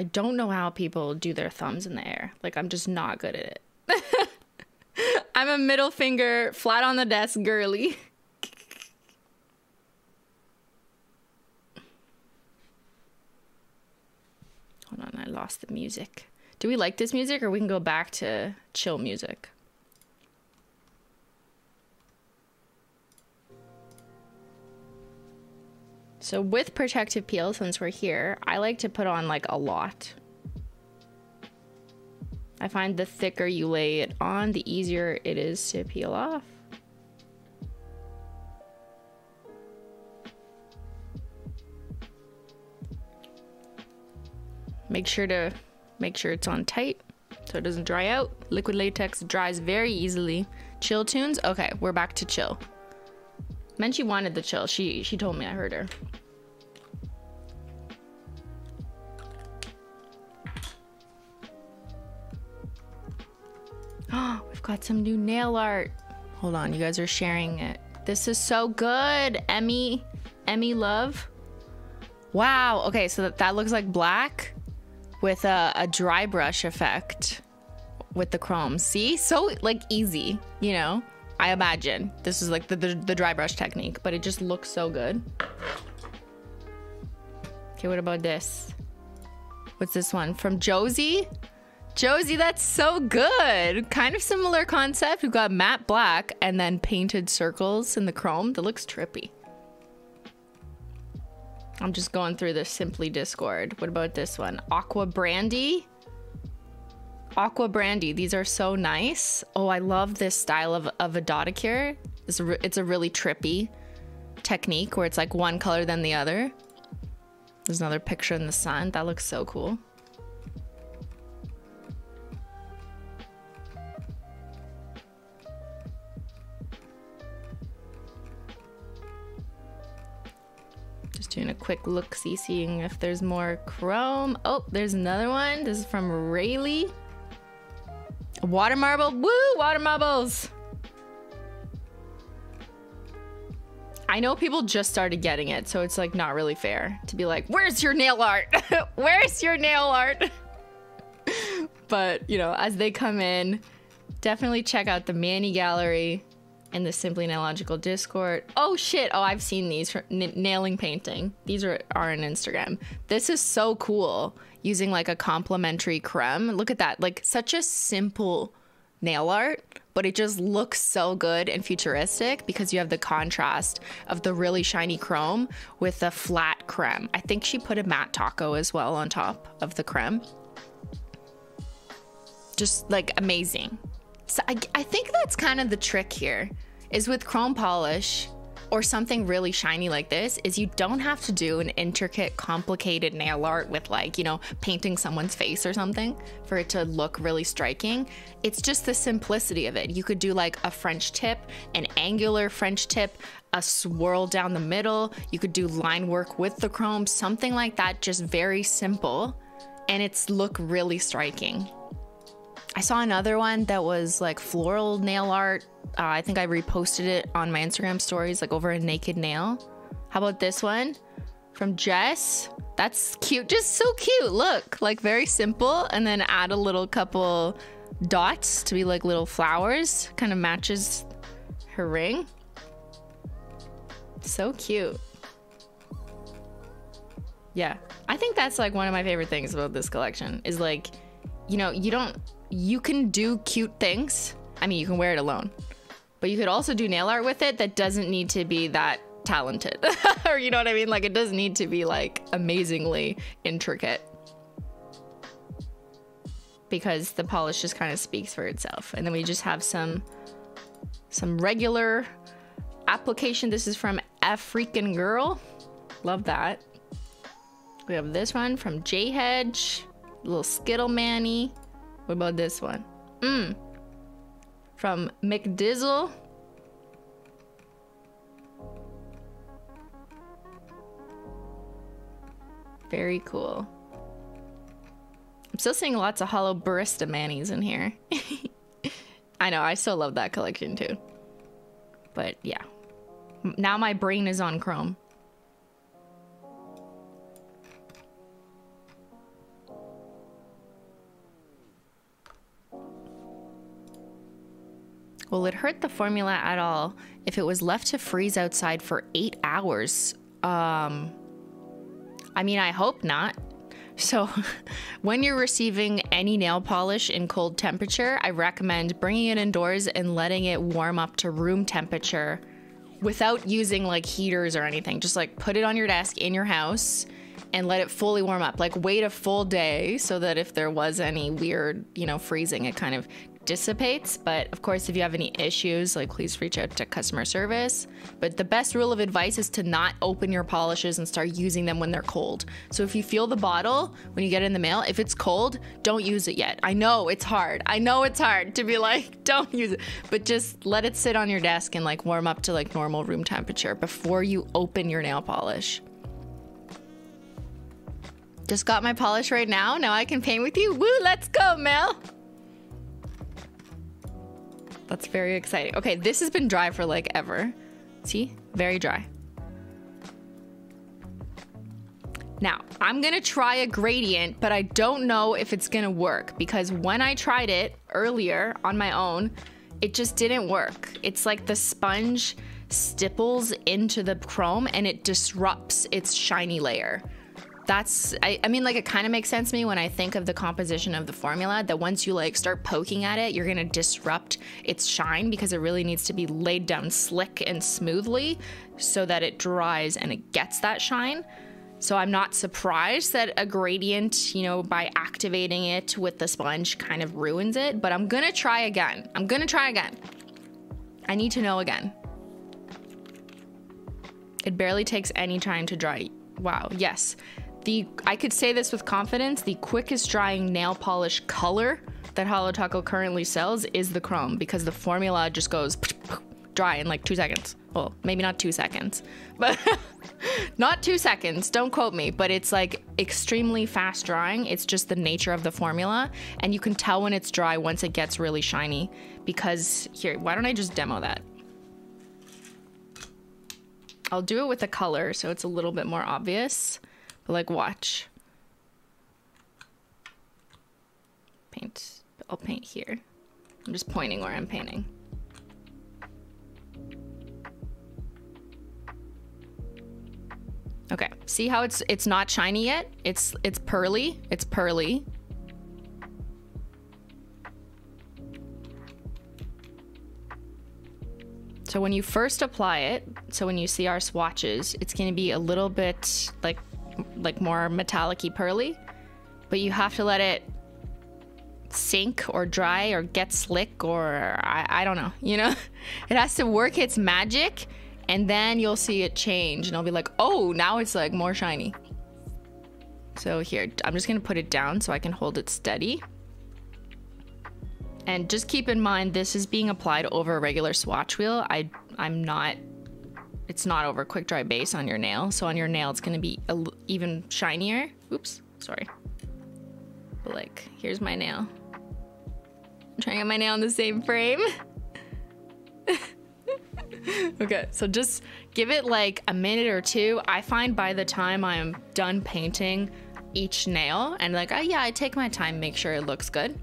I don't know how people do their thumbs in the air. Like I'm just not good at it. I'm a middle finger flat on the desk girly. Hold on, I lost the music. Do we like this music or we can go back to chill music? So with protective peel, since we're here, I like to put on like a lot. I find the thicker you lay it on, the easier it is to peel off. Make sure to make sure it's on tight so it doesn't dry out. Liquid latex dries very easily. Chill tunes? Okay, we're back to chill. Menchie wanted the chill. She she told me I heard her. We've got some new nail art. Hold on, you guys are sharing it. This is so good, Emmy. Emmy Love. Wow. Okay, so that, that looks like black with a, a dry brush effect with the chrome. See? So like easy, you know? I imagine. This is like the, the, the dry brush technique, but it just looks so good. Okay, what about this? What's this one? From Josie? Josie, that's so good. Kind of similar concept. We've got matte black and then painted circles in the chrome. That looks trippy. I'm just going through the Simply Discord. What about this one? Aqua Brandy. Aqua Brandy. These are so nice. Oh, I love this style of, of a Dotacure. It's it's a really trippy technique where it's like one color than the other. There's another picture in the sun. That looks so cool. Doing a quick look see, seeing if there's more chrome. Oh, there's another one. This is from Rayleigh. Water marble. Woo! Water marbles. I know people just started getting it, so it's like not really fair to be like, where's your nail art? where's your nail art? but, you know, as they come in, definitely check out the Mani Gallery and the Simply Nailogical Discord. Oh shit! Oh, I've seen these for nailing painting. These are are on Instagram. This is so cool. Using like a complementary creme. Look at that! Like such a simple nail art, but it just looks so good and futuristic because you have the contrast of the really shiny chrome with the flat creme. I think she put a matte taco as well on top of the creme. Just like amazing. So I, I think that's kind of the trick here is with chrome polish or something really shiny like this is you don't have to do an intricate complicated nail art with like you know painting someone's face or something for it to look really striking. It's just the simplicity of it. You could do like a french tip an angular french tip a swirl down the middle. You could do line work with the chrome something like that just very simple. And it's look really striking I saw another one that was like floral nail art. Uh, I think I reposted it on my Instagram stories, like over a naked nail. How about this one from Jess? That's cute, just so cute. Look, like very simple, and then add a little couple dots to be like little flowers. Kind of matches her ring. So cute. Yeah, I think that's like one of my favorite things about this collection is like, you know, you don't you can do cute things. I mean, you can wear it alone, but you could also do nail art with it that doesn't need to be that talented. or you know what I mean? Like it doesn't need to be like amazingly intricate. Because the polish just kind of speaks for itself. And then we just have some some regular application. This is from African Girl. Love that. We have this one from J Hedge, little Skittle mani. What about this one? Mmm. From McDizzle. Very cool. I'm still seeing lots of holo barista manis in here. I know, I still love that collection too. But yeah. Now my brain is on Chrome. Will it hurt the formula at all if it was left to freeze outside for eight hours? Um, I mean, I hope not. So, when you're receiving any nail polish in cold temperature, I recommend bringing it indoors and letting it warm up to room temperature without using like heaters or anything. Just like put it on your desk in your house and let it fully warm up. Like wait a full day so that if there was any weird, you know, freezing, it kind of dissipates. But of course, if you have any issues, like please reach out to customer service. But the best rule of advice is to not open your polishes and start using them when they're cold. So if you feel the bottle when you get in the mail, if it's cold, don't use it yet. I know it's hard. I know it's hard to be like, don't use it, but just let it sit on your desk and like warm up to like normal room temperature before you open your nail polish. Just got my polish right now. Now I can paint with you. Woo, let's go, Mel. That's very exciting. Okay, this has been dry for like ever. See? Very dry. Now, I'm gonna try a gradient, but I don't know if it's gonna work because when I tried it earlier on my own, it just didn't work. It's like the sponge stipples into the chrome and it disrupts its shiny layer that's I, I mean like it kind of makes sense to me when i think of the composition of the formula that once you like start poking at it you're going to disrupt its shine because it really needs to be laid down slick and smoothly so that it dries and it gets that shine. So i'm not surprised that a gradient you know by activating it with the sponge kind of ruins it but i'm going to try again. I'm going to try again. I need to know again. It barely takes any time to dry. Wow yes the I could say this with confidence, the quickest drying nail polish color that Holo Taco currently sells is the chrome because the formula just goes dry in like two seconds. Well, maybe not two seconds, but not two seconds. Don't quote me, but it's like extremely fast drying. It's just the nature of the formula. And you can tell when it's dry once it gets really shiny because here, why don't I just demo that? I'll do it with a color so it's a little bit more obvious. Like, watch. Paint. I'll paint here. I'm just pointing where I'm painting. Okay, see how it's it's not shiny yet? It's it's pearly. It's pearly. So when you first apply it, so when you see our swatches, it's going to be a little bit like like more metallic pearly, but you have to let it sink or dry or get slick or I, I don't know, you know? It has to work its magic and then you'll see it change and I'll be like, oh, now it's like more shiny. So here, I'm just gonna put it down so I can hold it steady. And just keep in mind, this is being applied over a regular swatch wheel. I, I'm not it's not over quick dry base on your nail. So on your nail, it's gonna be even shinier. Oops, sorry. But like, here's my nail. I'm trying to get my nail in the same frame. okay, so just give it like a minute or two. I find by the time I'm done painting each nail and like, oh yeah, I take my time, make sure it looks good.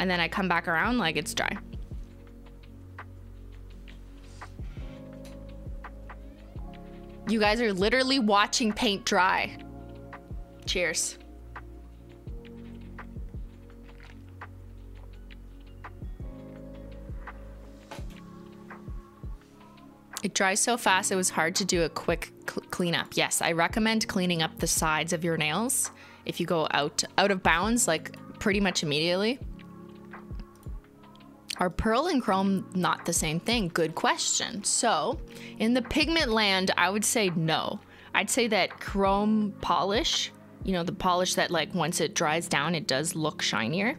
And then I come back around like it's dry. You guys are literally watching paint dry. Cheers. It dries so fast, it was hard to do a quick cl cleanup. Yes, I recommend cleaning up the sides of your nails if you go out out of bounds, like pretty much immediately. Are pearl and chrome not the same thing? Good question. So, in the pigment land, I would say no. I'd say that chrome polish, you know, the polish that like once it dries down, it does look shinier.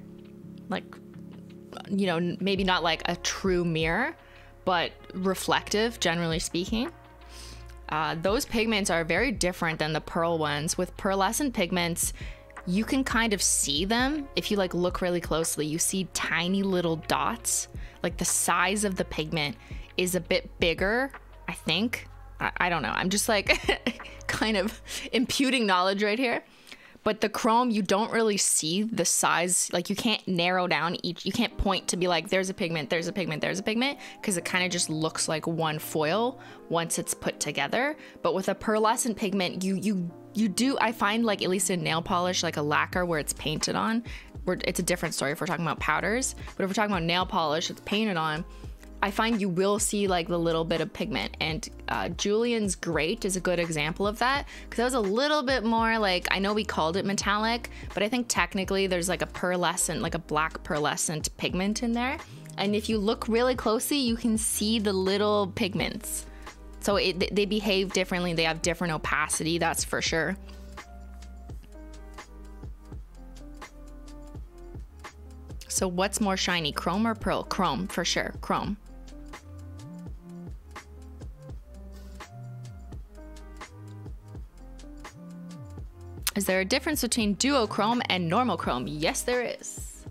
Like, you know, maybe not like a true mirror, but reflective, generally speaking. Uh, those pigments are very different than the pearl ones. With pearlescent pigments, you can kind of see them if you like look really closely. You see tiny little dots. Like the size of the pigment is a bit bigger, I think. I, I don't know. I'm just like kind of imputing knowledge right here. But the chrome, you don't really see the size. Like you can't narrow down each. You can't point to be like, there's a pigment, there's a pigment, there's a pigment, because it kind of just looks like one foil once it's put together. But with a pearlescent pigment, you you you do. I find like at least in nail polish, like a lacquer where it's painted on. Where it's a different story if we're talking about powders. But if we're talking about nail polish, it's painted on I find you will see like the little bit of pigment, and uh, Julian's Great is a good example of that because that was a little bit more like I know we called it metallic, but I think technically there's like a pearlescent, like a black pearlescent pigment in there. And if you look really closely, you can see the little pigments. So it, they behave differently, they have different opacity, that's for sure. So what's more shiny, chrome or pearl? Chrome, for sure, chrome. Is there a difference between duochrome and normal chrome? Yes, there is.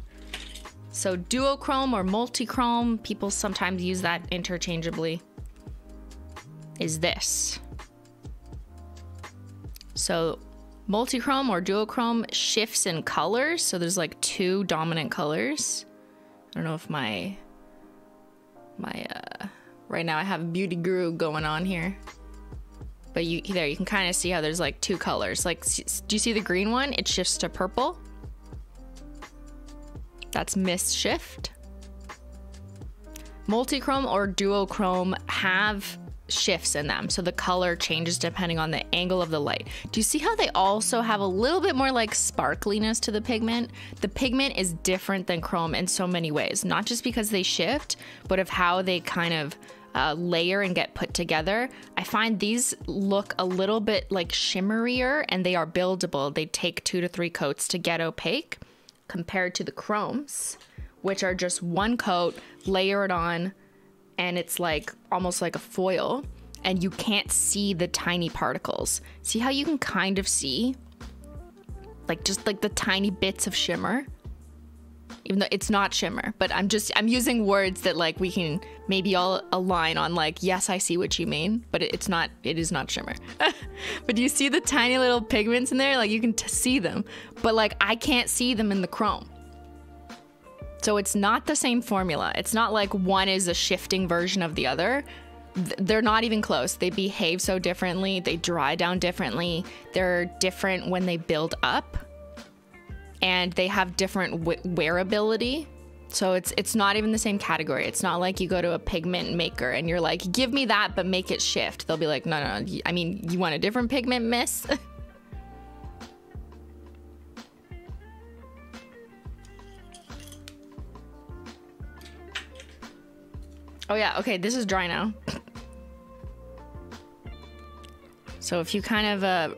So duochrome or multichrome, people sometimes use that interchangeably, is this. So multichrome or duochrome shifts in colors. So there's like two dominant colors. I don't know if my, my, uh, right now I have beauty guru going on here but you there you can kind of see how there's like two colors. Like, do you see the green one? It shifts to purple. That's mist shift. Multichrome or duochrome have shifts in them. So the color changes depending on the angle of the light. Do you see how they also have a little bit more like sparkliness to the pigment? The pigment is different than chrome in so many ways, not just because they shift, but of how they kind of uh, layer and get put together. I find these look a little bit like shimmerier and they are buildable. They take two to three coats to get opaque compared to the chromes, which are just one coat, layered on, and it's like almost like a foil and you can't see the tiny particles. See how you can kind of see like just like the tiny bits of shimmer? even though it's not shimmer but i'm just i'm using words that like we can maybe all align on like yes i see what you mean but it's not it is not shimmer but do you see the tiny little pigments in there like you can see them but like i can't see them in the chrome so it's not the same formula it's not like one is a shifting version of the other they're not even close. They behave so differently. They dry down differently. They're different when they build up and they have different wearability. So it's it's not even the same category. It's not like you go to a pigment maker and you're like, "Give me that, but make it shift." They'll be like, "No, no, no. I mean, you want a different pigment, miss?" oh yeah, okay, this is dry now. so if you kind of uh,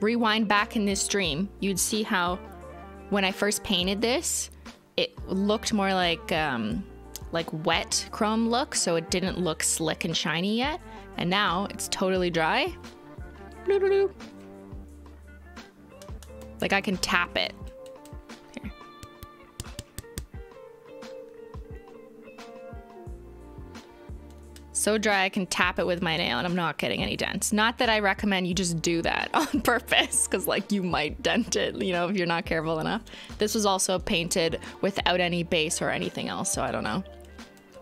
rewind back in this stream, you'd see how when I first painted this, it looked more like um, like wet chrome look, so it didn't look slick and shiny yet. And now it's totally dry. Like I can tap it. So dry I can tap it with my nail and I'm not getting any dents. Not that I recommend you just do that on purpose because like you might dent it, you know, if you're not careful enough. This was also painted without any base or anything else, so I don't know.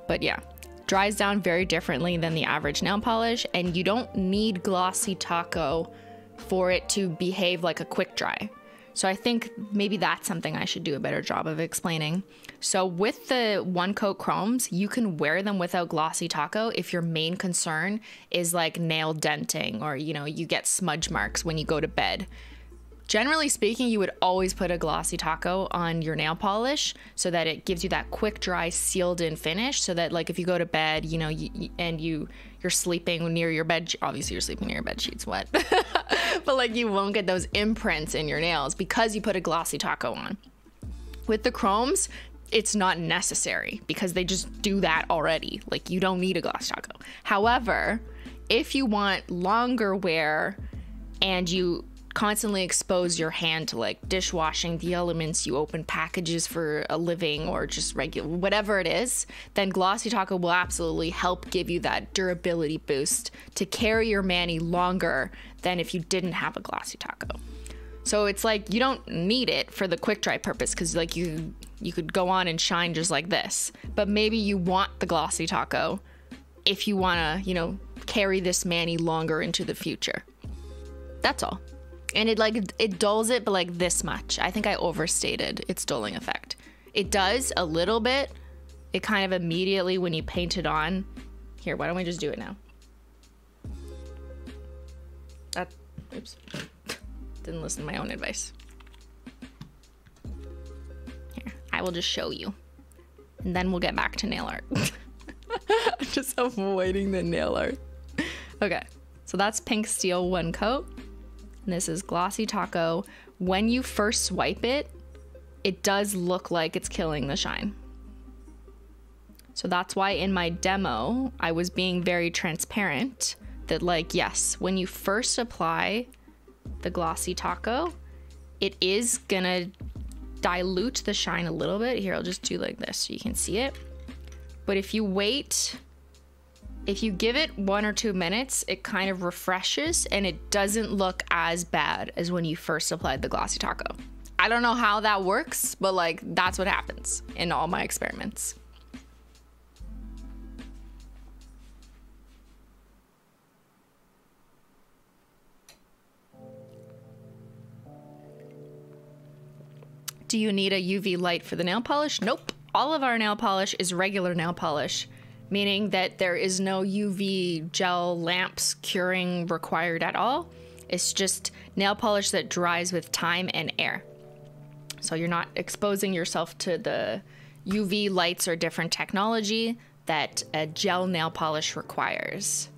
But yeah, dries down very differently than the average nail polish and you don't need glossy taco for it to behave like a quick dry. So I think maybe that's something I should do a better job of explaining. So with the one coat chromes, you can wear them without glossy taco if your main concern is like nail denting or you know, you get smudge marks when you go to bed. Generally speaking, you would always put a glossy taco on your nail polish so that it gives you that quick dry sealed in finish so that like if you go to bed, you know, you, and you you're sleeping near your bed obviously you're sleeping near your bed sheets wet. but like you won't get those imprints in your nails because you put a glossy taco on with the chromes it's not necessary because they just do that already. Like you don't need a glossy taco. However if you want longer wear and you constantly expose your hand to like dishwashing the elements you open packages for a living or just regular whatever it is then glossy taco will absolutely help give you that durability boost to carry your mani longer than if you didn't have a glossy taco. So it's like you don't need it for the quick dry purpose because like you you could go on and shine just like this. But maybe you want the glossy taco if you want to, you know, carry this mani longer into the future. That's all. And it like it dulls it but like this much. I think I overstated its dulling effect. It does a little bit. It kind of immediately when you paint it on. Here, why don't we just do it now? That oops. Didn't listen to my own advice. I will just show you. And then we'll get back to nail art. just avoiding the nail art. Okay, so that's pink steel one coat. And this is glossy taco. When you first swipe it, it does look like it's killing the shine. So that's why in my demo, I was being very transparent that, like, yes, when you first apply the glossy taco, it is gonna dilute the shine a little bit. Here, I'll just do like this so you can see it. But if you wait, if you give it one or two minutes, it kind of refreshes and it doesn't look as bad as when you first applied the glossy taco. I don't know how that works, but like that's what happens in all my experiments. Do you need a UV light for the nail polish? Nope. All of our nail polish is regular nail polish, meaning that there is no UV gel lamps curing required at all. It's just nail polish that dries with time and air. So you're not exposing yourself to the UV lights or different technology that a gel nail polish requires.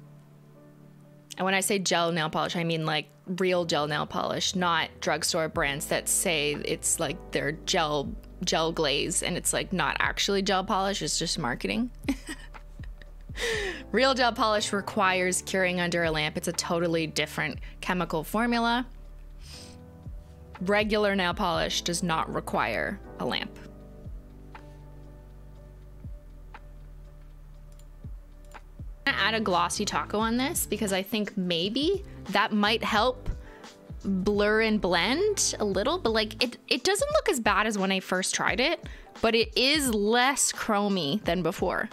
And when I say gel nail polish, I mean like real gel nail polish, not drugstore brands that say it's like their gel gel glaze and it's like not actually gel polish, it's just marketing. real gel polish requires curing under a lamp. It's a totally different chemical formula. Regular nail polish does not require a lamp. Add a glossy taco on this because I think maybe that might help blur and blend a little, but like it, it doesn't look as bad as when I first tried it, but it is less chromy than before.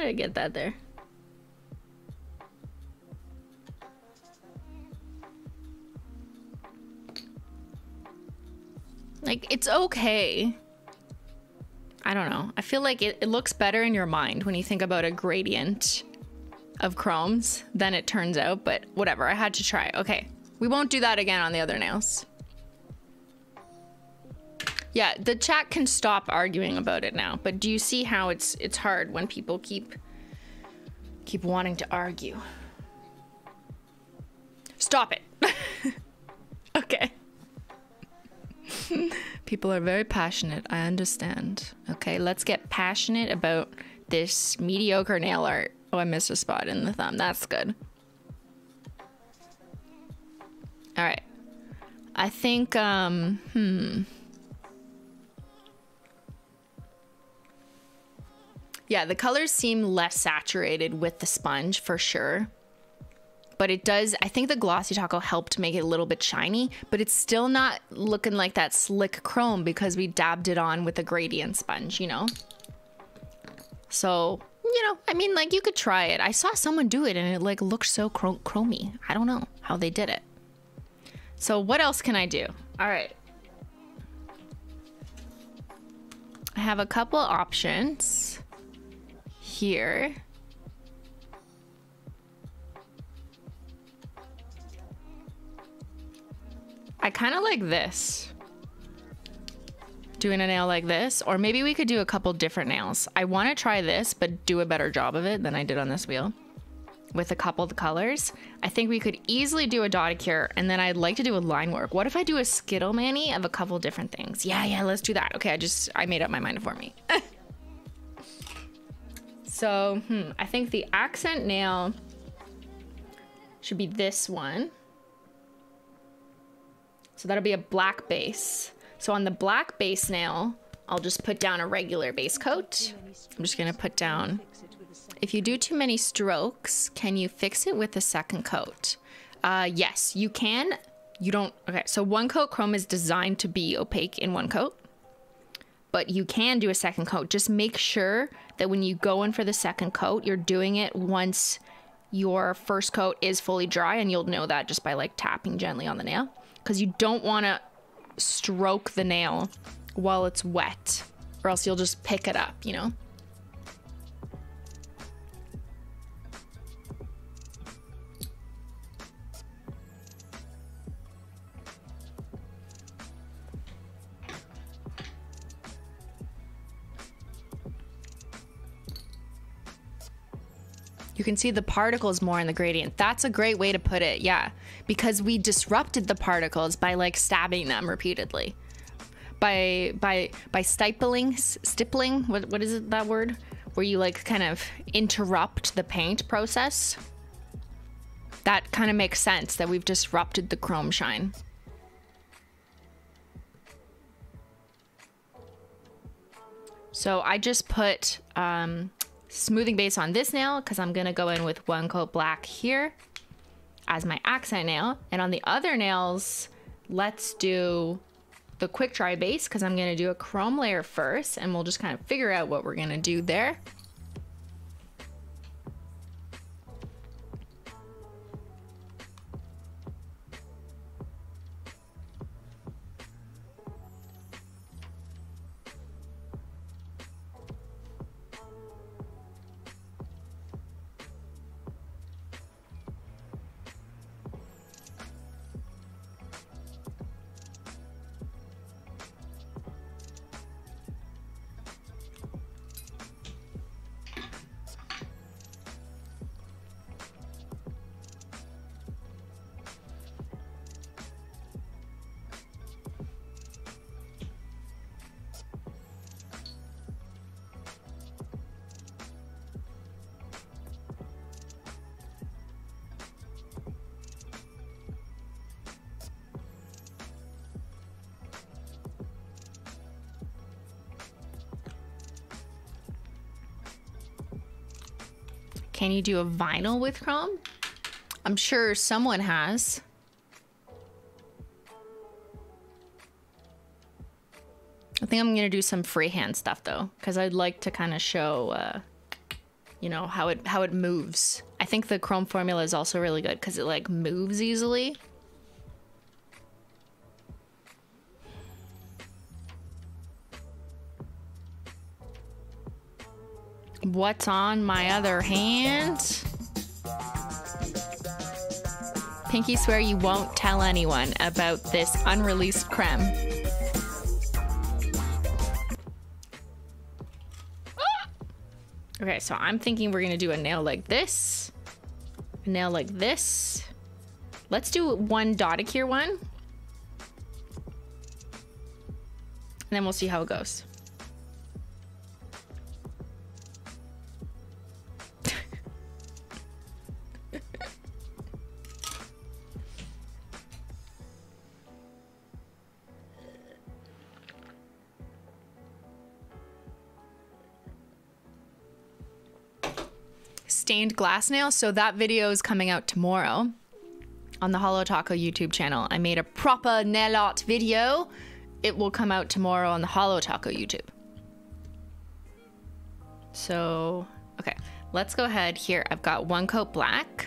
Did I get that there? Like, it's okay. I don't know. I feel like it, it looks better in your mind when you think about a gradient of chromes than it turns out, but whatever. I had to try. Okay. We won't do that again on the other nails. Yeah, the chat can stop arguing about it now. But do you see how it's it's hard when people keep keep wanting to argue? Stop it. okay. people are very passionate. I understand. Okay, let's get passionate about this mediocre nail art. Oh, I missed a spot in the thumb. That's good. All right. I think um hmm Yeah, the colors seem less saturated with the sponge for sure. But it does, I think the Glossy Taco helped make it a little bit shiny, but it's still not looking like that slick chrome because we dabbed it on with a gradient sponge, you know? So, you know, I mean, like you could try it. I saw someone do it and it like looked so chromy. I don't know how they did it. So what else can I do? All right. I have a couple options here. I kind of like this. doing a nail like this, or maybe we could do a couple different nails. I want to try this, but do a better job of it than I did on this wheel with a couple of colors. I think we could easily do a Dotticure, and then I'd like to do a line work. What if I do a Skittle mani of a couple different things? Yeah, yeah, let's do that. Okay, I just, I made up my mind for me. so, hmm, I think the accent nail should be this one. So that'll be a black base. So on the black base nail, I'll just put down a regular base coat. I'm just gonna put down, if you do too many strokes, can you fix it with a second coat? Uh, yes, you can. You don't, okay, so one coat chrome is designed to be opaque in one coat, but you can do a second coat. Just make sure that when you go in for the second coat, you're doing it once your first coat is fully dry and you'll know that just by like tapping gently on the nail because you don't want to stroke the nail while it's wet or else you'll just pick it up, you know? You can see the particles more in the gradient. That's a great way to put it, yeah. Because we disrupted the particles by like stabbing them repeatedly. By by by stipling, stippling, what what is it that word? Where you like kind of interrupt the paint process. That kind of makes sense that we've disrupted the chrome shine. So I just put um, smoothing base on this nail because I'm gonna go in with one coat black here as my accent nail. And on the other nails, let's do the quick dry base because I'm gonna do a chrome layer first and we'll just kind of figure out what we're gonna do there. Can you do a vinyl with chrome? I'm sure someone has. I think I'm gonna do some freehand stuff though, because I'd like to kind of show, uh, you know, how it how it moves. I think the chrome formula is also really good because it like moves easily. What's on my other hand? Pinky swear you won't tell anyone about this unreleased creme. Okay, so I'm thinking we're gonna do a nail like this, a nail like this. Let's do one Dotticure one. And then we'll see how it goes. Stained glass nail. So that video is coming out tomorrow on the Holo Taco YouTube channel. I made a proper nail art video. It will come out tomorrow on the Holo Taco YouTube. So, okay, let's go ahead here. I've got one coat black.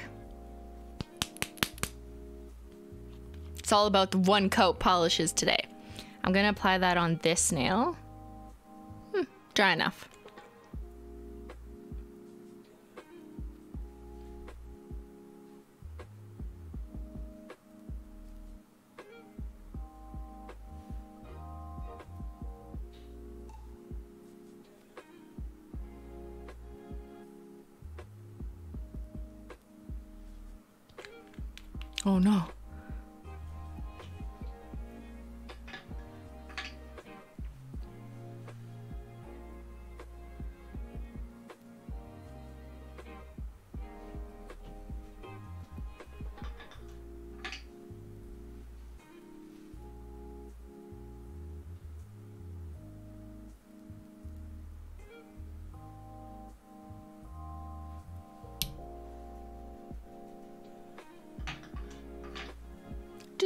It's all about the one coat polishes today. I'm gonna apply that on this nail. Hmm, dry enough. Oh no.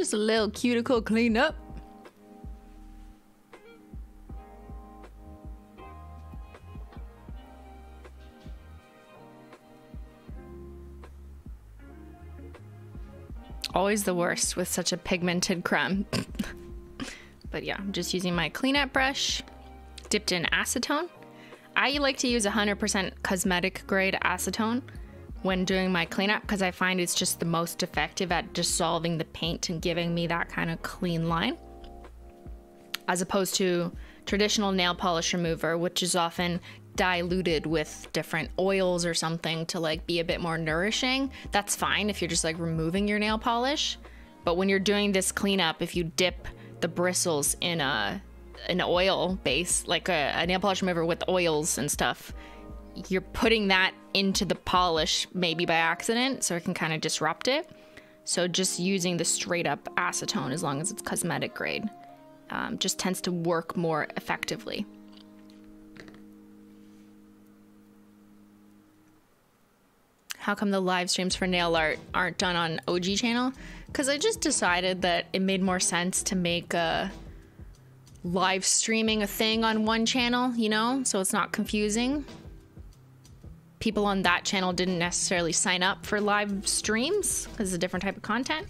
Just a little cuticle cleanup. Always the worst with such a pigmented chrome. but yeah, I'm just using my cleanup brush, dipped in acetone. I like to use 100% cosmetic grade acetone when doing my cleanup because I find it's just the most effective at dissolving the paint and giving me that kind of clean line. As opposed to traditional nail polish remover, which is often diluted with different oils or something to like be a bit more nourishing. That's fine if you're just like removing your nail polish. But when you're doing this cleanup, if you dip the bristles in a an oil base, like a, a nail polish remover with oils and stuff, you're putting that into the polish maybe by accident, so it can kind of disrupt it. So just using the straight up acetone, as long as it's cosmetic grade, um, just tends to work more effectively. How come the live streams for nail art aren't done on OG channel? Because I just decided that it made more sense to make a live streaming a thing on one channel, you know, so it's not confusing people on that channel didn't necessarily sign up for live streams because it's a different type of content.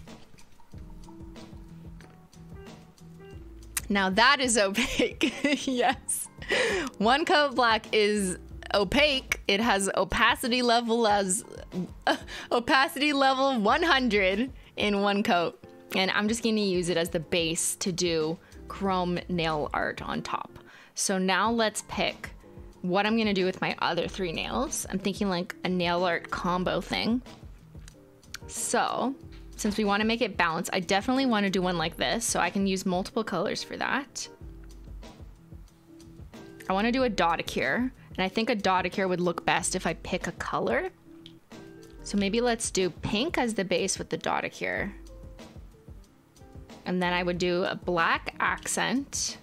Now that is opaque. yes. One coat black is opaque. It has opacity level as uh, opacity level 100 in one coat. And I'm just going to use it as the base to do chrome nail art on top. So now let's pick what I'm gonna do with my other three nails. I'm thinking like a nail art combo thing. So, since we wanna make it balanced, I definitely wanna do one like this so I can use multiple colors for that. I wanna do a Dotticure, and I think a Dotticure would look best if I pick a color. So maybe let's do pink as the base with the Dotticure. And then I would do a black accent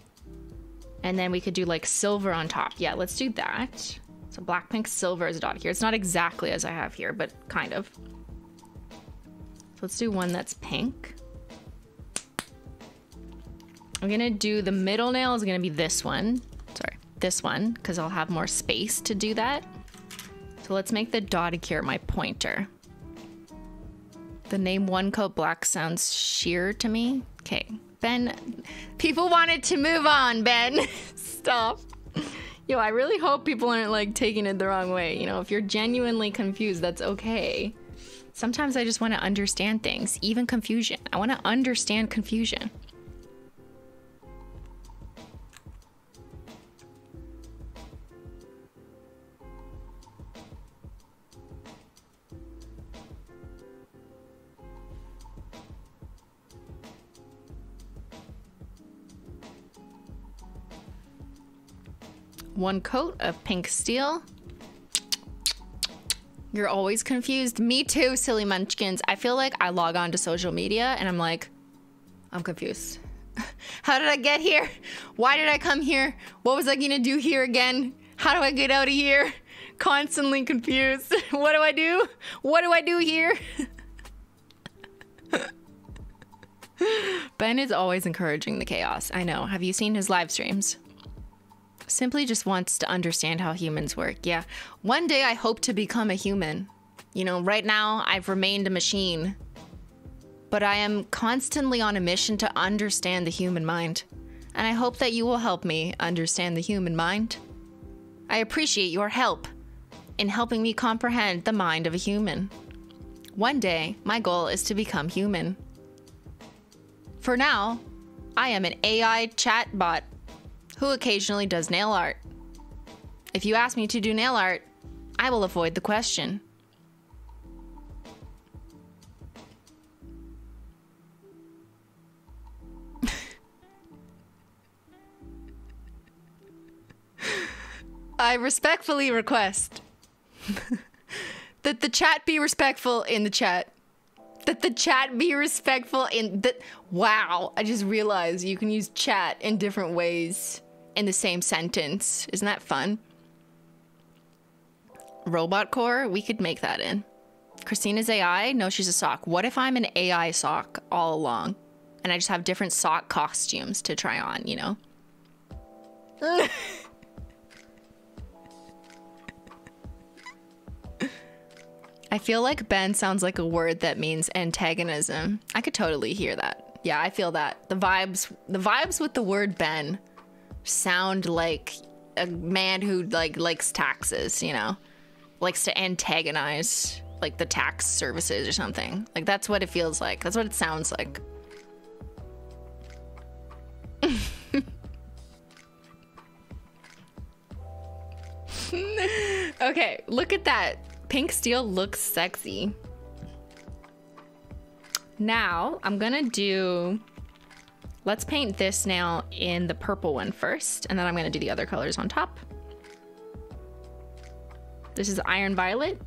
and then we could do like silver on top. Yeah, let's do that. So black, pink, silver is a dot here. It's not exactly as I have here, but kind of. So let's do one that's pink. I'm gonna do the middle nail is gonna be this one. Sorry, this one, because I'll have more space to do that. So let's make the Dotticure my pointer. The name One Coat Black sounds sheer to me. Okay, Ben, people wanted to move on, Ben. Stop. Yo, I really hope people aren't like taking it the wrong way. You know, if you're genuinely confused, that's okay. Sometimes I just want to understand things, even confusion. I want to understand confusion. One coat of pink steel. You're always confused. Me too, silly munchkins. I feel like I log on to social media and I'm like, I'm confused. How did I get here? Why did I come here? What was I gonna do here again? How do I get out of here? Constantly confused. what do I do? What do I do here? ben is always encouraging the chaos. I know. Have you seen his live streams? Simply just wants to understand how humans work. Yeah. One day I hope to become a human. You know, right now I've remained a machine. But I am constantly on a mission to understand the human mind. And I hope that you will help me understand the human mind. I appreciate your help in helping me comprehend the mind of a human. One day, my goal is to become human. For now, I am an AI chatbot who occasionally does nail art. If you ask me to do nail art, I will avoid the question. I respectfully request that the chat be respectful in the chat. That the chat be respectful in that. Wow, I just realized you can use chat in different ways in the same sentence. Isn't that fun? Robot core, we could make that in. Christina's AI? No, she's a sock. What if I'm an AI sock all along? And I just have different sock costumes to try on, you know? I feel like Ben sounds like a word that means antagonism. I could totally hear that. Yeah, I feel that. The vibes the vibes with the word Ben sound like a man who like likes taxes, you know? Likes to antagonize like the tax services or something. Like that's what it feels like. That's what it sounds like. okay, look at that. Pink steel looks sexy. Now, I'm gonna do... Let's paint this now in the purple one first, and then I'm gonna do the other colors on top. This is Iron Violet.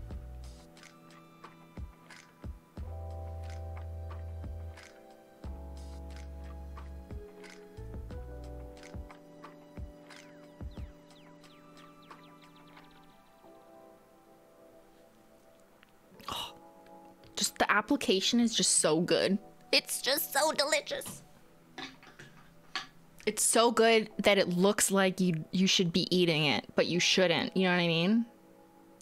Oh, just the application is just so good. It's just so delicious. It's so good that it looks like you you should be eating it, but you shouldn't. You know what I mean?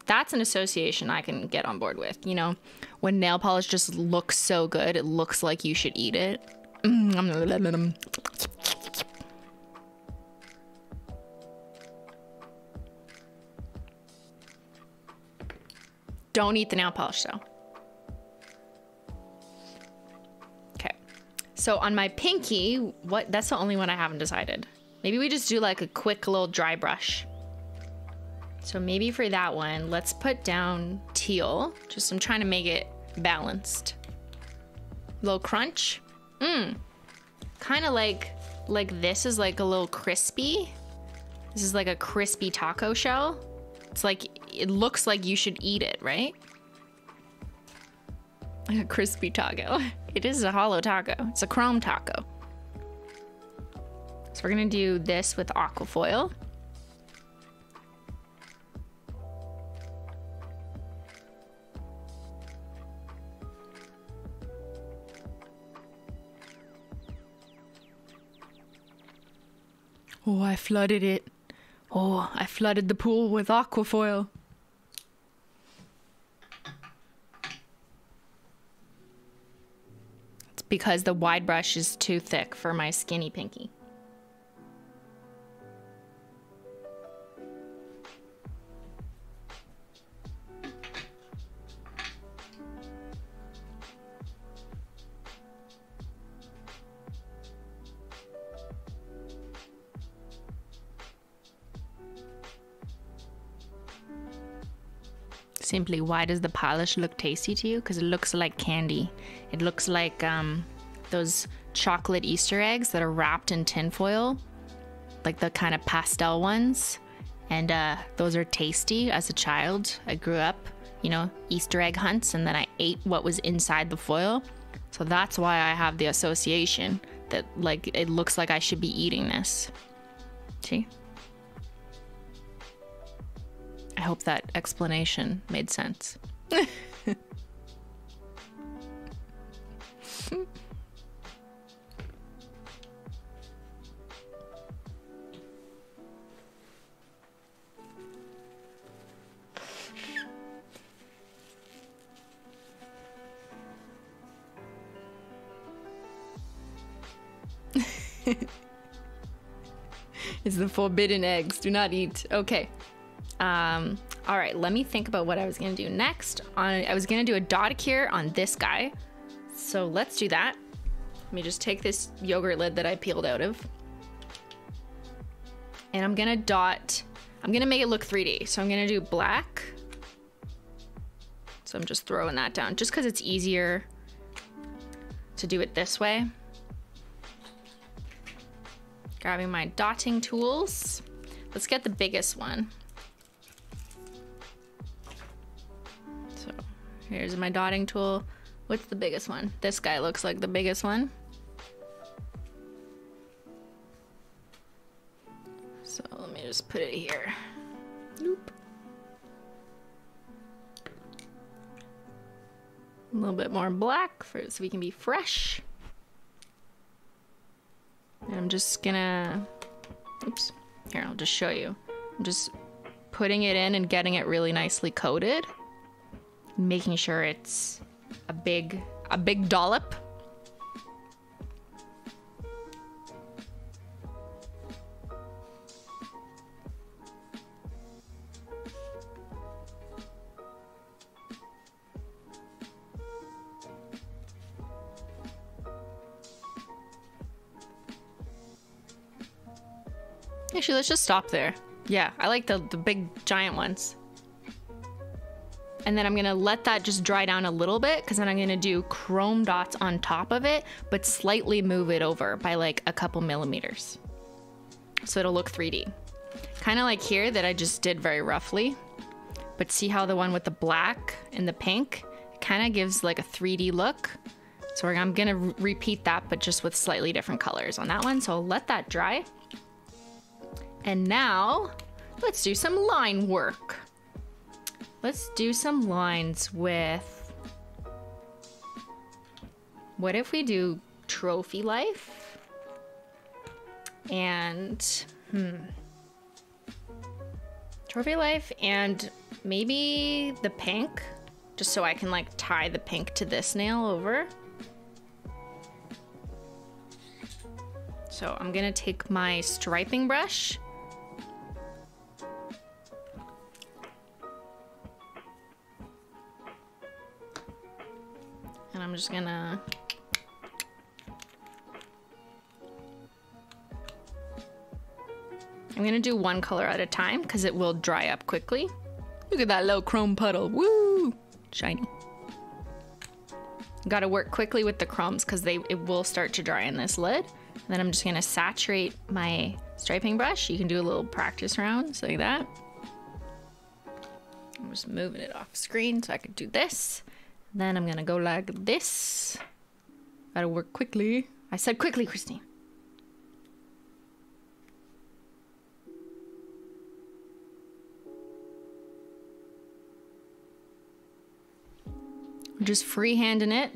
That's an association I can get on board with. You know, when nail polish just looks so good, it looks like you should eat it. Don't eat the nail polish though. So on my pinky, what that's the only one I haven't decided. Maybe we just do like a quick little dry brush. So maybe for that one, let's put down teal. Just I'm trying to make it balanced. Little crunch. Mmm. Kind of like like this is like a little crispy. This is like a crispy taco shell. It's like it looks like you should eat it, right? A crispy taco. It is a holo taco. It's a chrome taco. So we're gonna do this with aquafoil. Oh, I flooded it. Oh, I flooded the pool with aquafoil. Because the wide brush is too thick for my skinny pinky. Simply, why does the polish look tasty to you? Because it looks like candy. It looks like um, those chocolate Easter eggs that are wrapped in tinfoil, like the kind of pastel ones. And uh, those are tasty. As a child, I grew up, you know, Easter egg hunts, and then I ate what was inside the foil. So that's why I have the association that, like, it looks like I should be eating this. See? I hope that explanation made sense. it's the forbidden eggs. Do not eat. Okay. Um, all right, let me think about what I was gonna do next. On I was gonna do a dot cure on this guy. So let's do that. Let me just take this yogurt lid that I peeled out of. And I'm gonna dot, I'm gonna make it look 3D. So I'm gonna do black. So I'm just throwing that down just cause it's easier to do it this way. Grabbing my dotting tools. Let's get the biggest one. So here's my dotting tool. What's the biggest one? This guy looks like the biggest one. So let me just put it here. Nope. A little bit more black for so we can be fresh. And I'm just gonna, oops, here, I'll just show you. I'm just putting it in and getting it really nicely coated. Making sure it's a big, a big dollop. Actually, let's just stop there. Yeah, I like the, the big giant ones. And then I'm gonna let that just dry down a little bit because then I'm gonna do chrome dots on top of it, but slightly move it over by like a couple millimeters. So it'll look 3D. Kind of like here that I just did very roughly. But see how the one with the black and the pink kind of gives like a 3D look. So I'm gonna repeat that, but just with slightly different colors on that one. So I'll let that dry. And now, let's do some line work. Let's do some lines with... What if we do trophy life? And, hmm. Trophy life and maybe the pink, just so I can like tie the pink to this nail over. So I'm gonna take my striping brush And I'm just gonna... I'm gonna do one color at a time because it will dry up quickly. Look at that little chrome puddle. Woo! Shiny. Gotta work quickly with the chromes because they it will start to dry in this lid. And then I'm just gonna saturate my striping brush. You can do a little practice round, like that. I'm just moving it off screen so I can do this. Then I'm gonna go like this. Gotta work quickly. I said quickly, Cristine. Just freehanding it.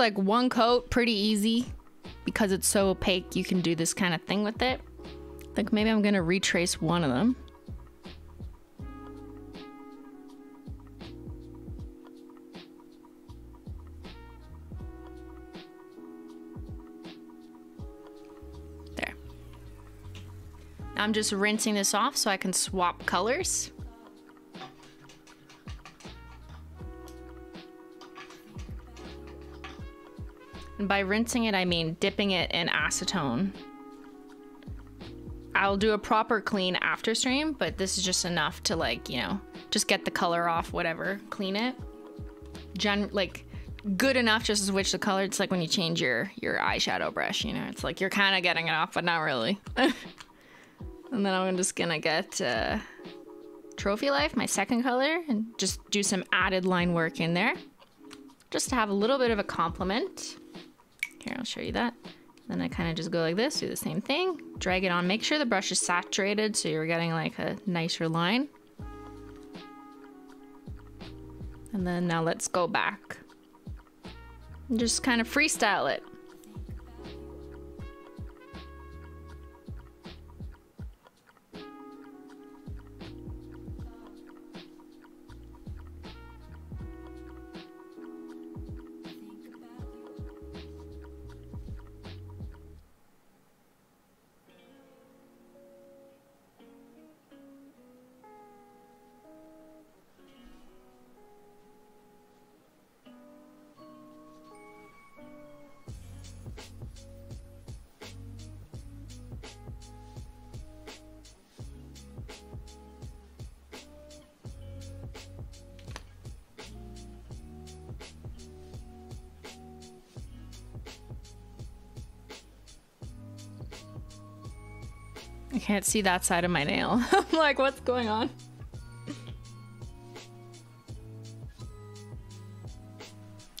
Like one coat, pretty easy. Because it's so opaque, you can do this kind of thing with it. Think maybe I'm gonna retrace one of them. There. I'm just rinsing this off so I can swap colors. And by rinsing it, I mean dipping it in acetone. I'll do a proper clean after stream, but this is just enough to like, you know, just get the color off, whatever, clean it. Gen like good enough just to switch the color. It's like when you change your your eyeshadow brush, you know, it's like you're kind of getting it off, but not really. and then I'm just gonna get uh, Trophy Life, my second color, and just do some added line work in there. Just to have a little bit of a complement. Here, I'll show you that. Then I kind of just go like this, do the same thing, drag it on. Make sure the brush is saturated so you're getting like a nicer line. And then now let's go back. And just kind of freestyle it. See that side of my nail. I'm like, what's going on?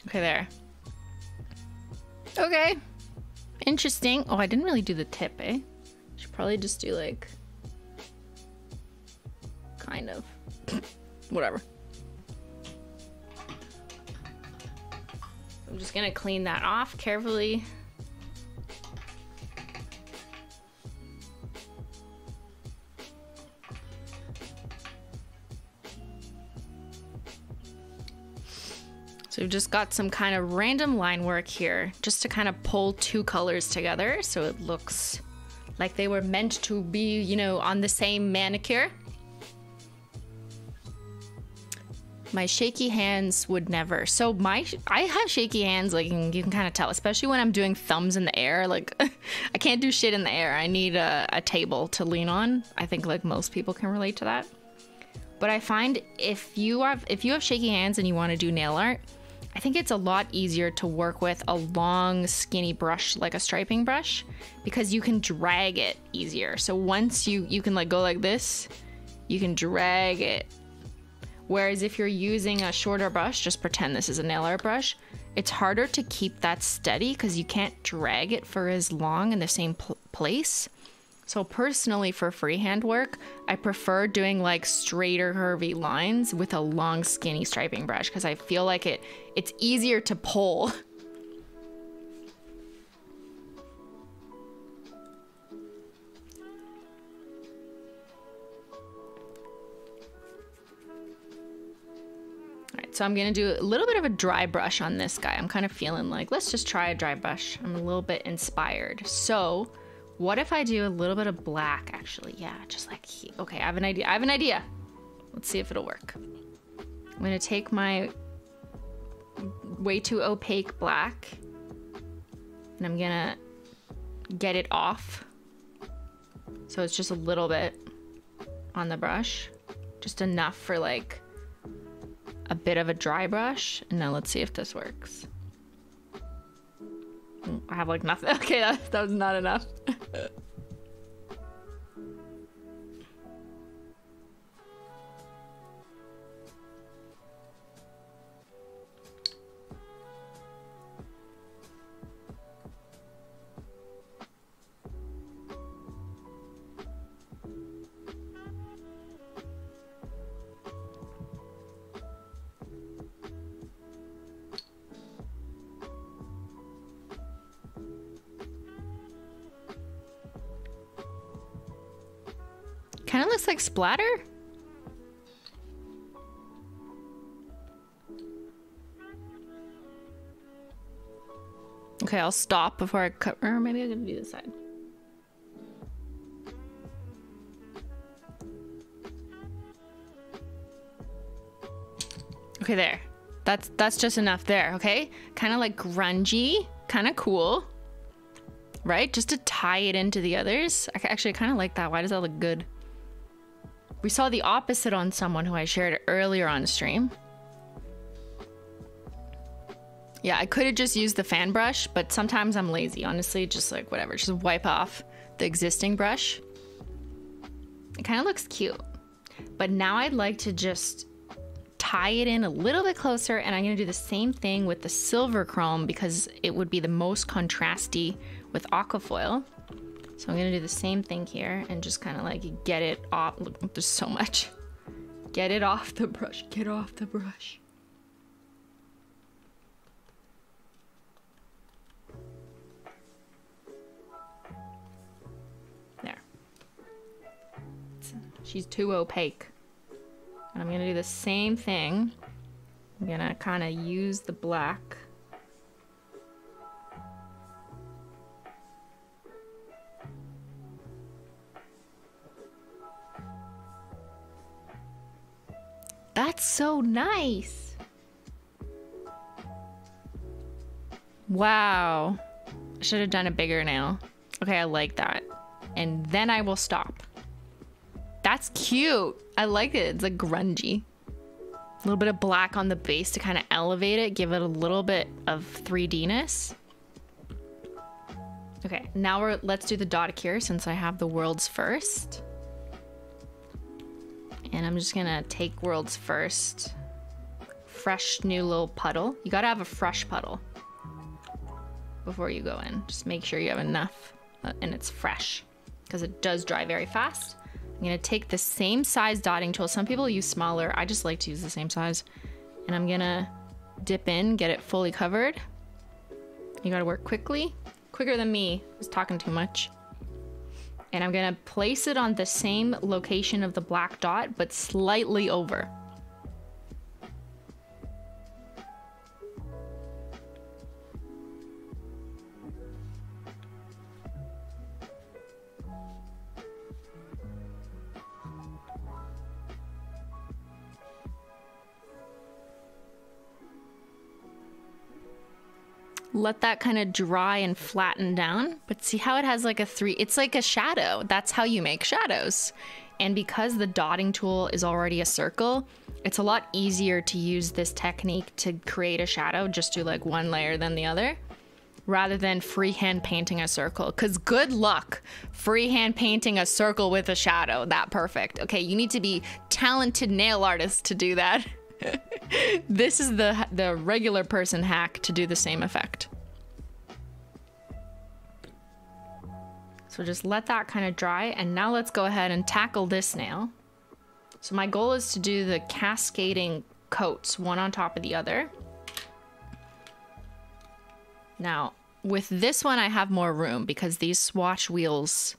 Okay, there. Okay. Interesting. Oh, I didn't really do the tip, eh? Should probably just do like... Kind of. Whatever. I'm just gonna clean that off carefully. Just got some kind of random line work here just to kind of pull two colors together so it looks like they were meant to be, you know, on the same manicure. My shaky hands would never. So my I have shaky hands, like you can kind of tell, especially when I'm doing thumbs in the air. Like I can't do shit in the air. I need a, a table to lean on. I think like most people can relate to that. But I find if you have if you have shaky hands and you want to do nail art, I think it's a lot easier to work with a long, skinny brush like a striping brush because you can drag it easier. So once you you can like go like this, you can drag it. Whereas if you're using a shorter brush, just pretend this is a nail art brush, it's harder to keep that steady because you can't drag it for as long in the same pl place. So personally for freehand work, I prefer doing like straighter curvy lines with a long skinny striping brush because I feel like it it's easier to pull. So I'm gonna do a little bit of a dry brush on this guy. I'm kind of feeling like, let's just try a dry brush. I'm a little bit inspired. So what if I do a little bit of black, actually? Yeah, just like, he okay, I have an idea. I have an idea. Let's see if it'll work. I'm gonna take my way too opaque black and I'm gonna get it off. So it's just a little bit on the brush, just enough for like a bit of a dry brush. And now let's see if this works. I have like nothing. Okay, that, that was not enough. looks like splatter. Okay, I'll stop before I cut. Or maybe I can do this side. Okay, there. That's that's just enough there, okay? Kind of like grungy, kind of cool. Right? Just to tie it into the others. I actually kind of like that. Why does that look good? We saw the opposite on someone who I shared earlier on stream. Yeah, I could have just used the fan brush, but sometimes I'm lazy. Honestly, just like whatever, just wipe off the existing brush. It kind of looks cute. But now I'd like to just tie it in a little bit closer and I'm gonna do the same thing with the silver chrome because it would be the most contrasty with aquafoil. So I'm gonna do the same thing here and just kind of like get it off. Look, there's so much. Get it off the brush, get off the brush. There. She's too opaque. And I'm gonna do the same thing. I'm gonna kind of use the black That's so nice. Wow. Should have done a bigger nail. Okay, I like that. And then I will stop. That's cute. I like it. It's like grungy. A little bit of black on the base to kind of elevate it, give it a little bit of 3D-ness. Okay, now we're let's do the dot cure since I have the world's first. And I'm just gonna take world's first. Fresh new little puddle. You gotta have a fresh puddle before you go in. Just make sure you have enough uh, and it's fresh because it does dry very fast. I'm gonna take the same size dotting tool. Some people use smaller. I just like to use the same size. And I'm gonna dip in, get it fully covered. You gotta work quickly quicker than me. I was talking too much. And I'm gonna place it on the same location of the black dot, but slightly over. Let that kind of dry and flatten down. But see how it has like a three, it's like a shadow. That's how you make shadows. And because the dotting tool is already a circle, it's a lot easier to use this technique to create a shadow, just do like one layer than the other, rather than freehand painting a circle. Because good luck freehand painting a circle with a shadow that perfect. Okay, you need to be talented nail artist to do that. this is the the regular person hack to do the same effect. So just let that kind of dry and now let's go ahead and tackle this nail. So my goal is to do the cascading coats one on top of the other. Now with this one I have more room because these swatch wheels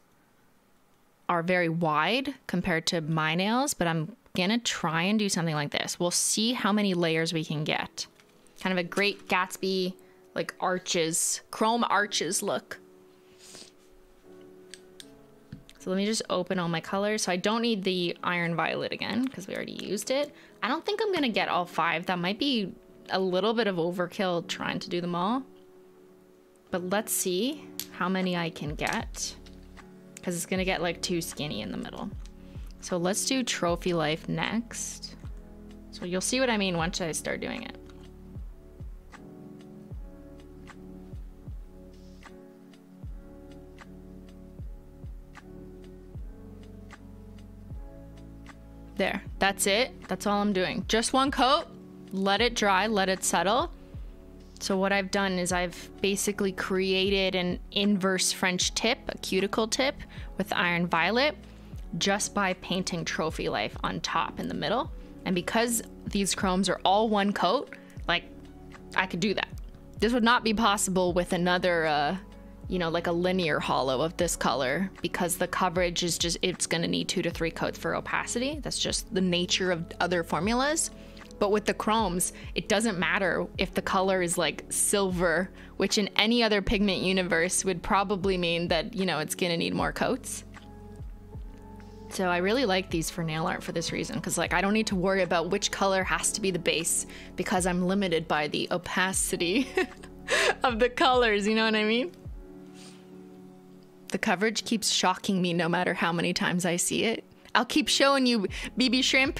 are very wide compared to my nails, but I'm gonna try and do something like this. We'll see how many layers we can get. Kind of a great Gatsby, like arches, chrome arches look. So let me just open all my colors. So I don't need the iron violet again because we already used it. I don't think I'm gonna get all five. That might be a little bit of overkill trying to do them all. But let's see how many I can get because it's gonna get like too skinny in the middle. So let's do trophy life next. So you'll see what I mean once I start doing it. There, that's it. That's all I'm doing. Just one coat, let it dry, let it settle. So what I've done is I've basically created an inverse French tip, a cuticle tip with iron violet just by painting Trophy Life on top in the middle. And because these chromes are all one coat, like I could do that. This would not be possible with another, uh, you know, like a linear holo of this color because the coverage is just, it's gonna need two to three coats for opacity. That's just the nature of other formulas. But with the chromes, it doesn't matter if the color is like silver, which in any other pigment universe would probably mean that, you know, it's gonna need more coats. So I really like these for nail art for this reason, because like I don't need to worry about which color has to be the base because I'm limited by the opacity of the colors, you know what I mean? The coverage keeps shocking me no matter how many times I see it. I'll keep showing you BB shrimp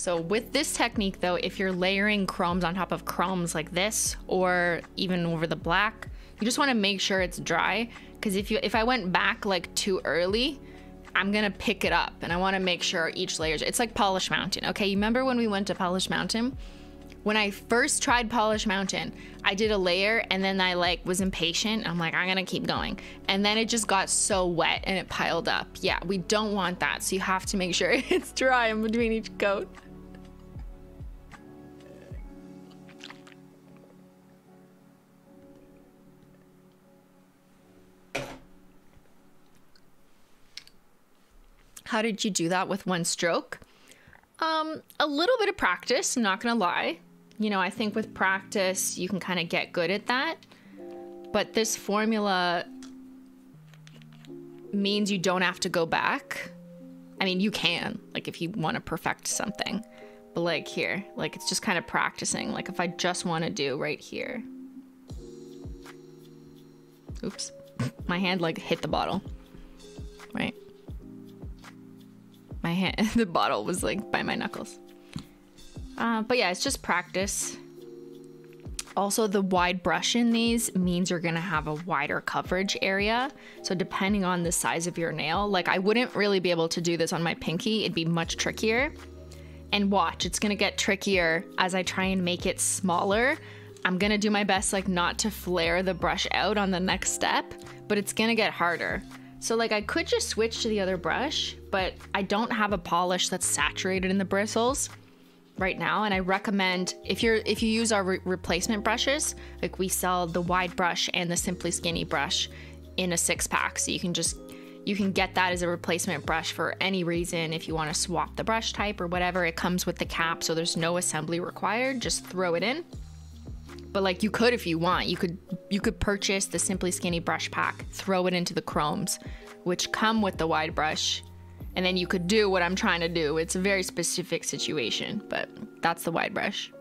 So with this technique though, if you're layering chromes on top of chromes like this, or even over the black, you just wanna make sure it's dry. Cause if you if I went back like too early, I'm gonna pick it up and I wanna make sure each layer, it's like Polish Mountain. Okay, you remember when we went to Polish Mountain? When I first tried Polish Mountain, I did a layer and then I like was impatient. I'm like, I'm gonna keep going. And then it just got so wet and it piled up. Yeah, we don't want that. So you have to make sure it's dry in between each coat. How did you do that with one stroke? Um, a little bit of practice, not gonna lie. You know, I think with practice, you can kind of get good at that. But this formula means you don't have to go back. I mean, you can, like, if you want to perfect something. But, like, here, like, it's just kind of practicing. Like, if I just want to do right here. Oops. My hand, like, hit the bottle. Right? My hand, the bottle was like by my knuckles. Uh, but yeah, it's just practice. Also, the wide brush in these means you're gonna have a wider coverage area. So, depending on the size of your nail, like I wouldn't really be able to do this on my pinky, it'd be much trickier. And watch, it's gonna get trickier as I try and make it smaller. I'm gonna do my best, like, not to flare the brush out on the next step, but it's gonna get harder. So, like, I could just switch to the other brush, but I don't have a polish that's saturated in the bristles right now. And i recommend if you're if you use our re- replacement brushes like we sell the wide brush and the simply skinny brush in a six pack. So you can just you can get that as a replacement brush for any reason. If you want to swap the brush type or whatever it comes with the cap so there's no assembly required. Just throw it in. But like you could if you want. You could you could purchase the simply skinny brush pack throw it into the chromes which come with the wide brush and then you could do what I'm trying to do. It's a very specific situation, but that's the wide brush.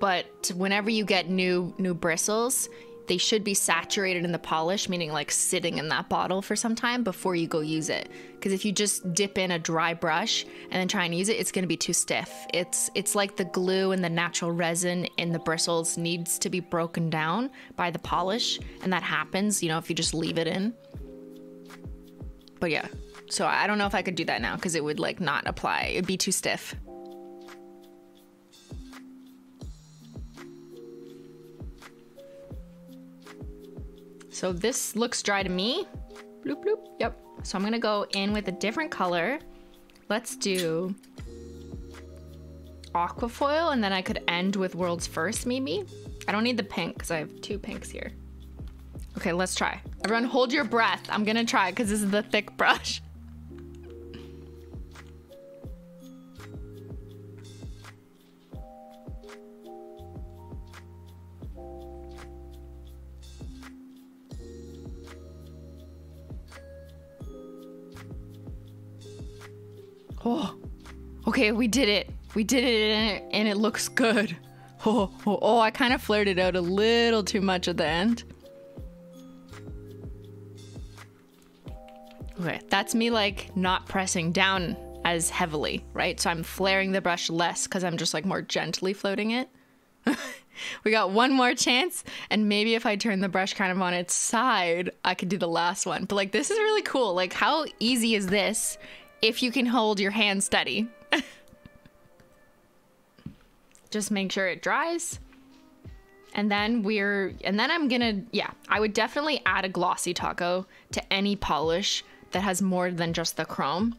But whenever you get new new bristles, they should be saturated in the polish, meaning like sitting in that bottle for some time before you go use it. Because if you just dip in a dry brush and then try and use it, it's going to be too stiff. It's it's like the glue and the natural resin in the bristles needs to be broken down by the polish, and that happens, you know, if you just leave it in. But yeah. So I don't know if I could do that now because it would like not apply. It'd be too stiff. So this looks dry to me. Bloop bloop. Yep. So I'm gonna go in with a different color. Let's do aquafoil and then I could end with world's first maybe. I don't need the pink because I have two pinks here. Okay, let's try. Everyone hold your breath. I'm gonna try because this is the thick brush. Oh, okay, we did it. We did it and it, and it looks good. Oh, oh, oh, I kind of flared it out a little too much at the end. Okay, that's me like not pressing down as heavily, right? So I'm flaring the brush less because I'm just like more gently floating it. we got one more chance, and maybe if I turn the brush kind of on its side, I could do the last one. But like, this is really cool. Like, how easy is this if you can hold your hand steady? just make sure it dries. And then we're, and then I'm gonna, yeah, I would definitely add a glossy taco to any polish that has more than just the chrome.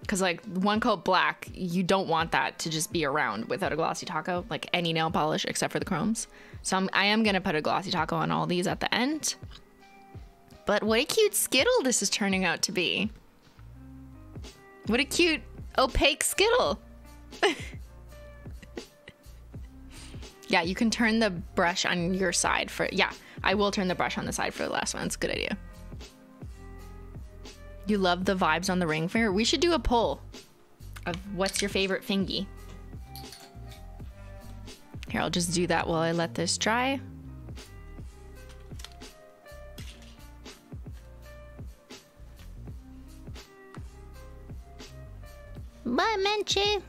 Because, like, one coat black, you don't want that to just be around without a glossy taco, like any nail polish except for the chromes. So I'm, I am going to put a glossy taco on all these at the end. But what a cute Skittle this is turning out to be. What a cute opaque Skittle. yeah, you can turn the brush on your side for, yeah, I will turn the brush on the side for the last one. It's a good idea. You love the vibes on the ring finger? We should do a poll of what's your favorite fingy. Here, I'll just do that while I let this dry. Bye, Menchie.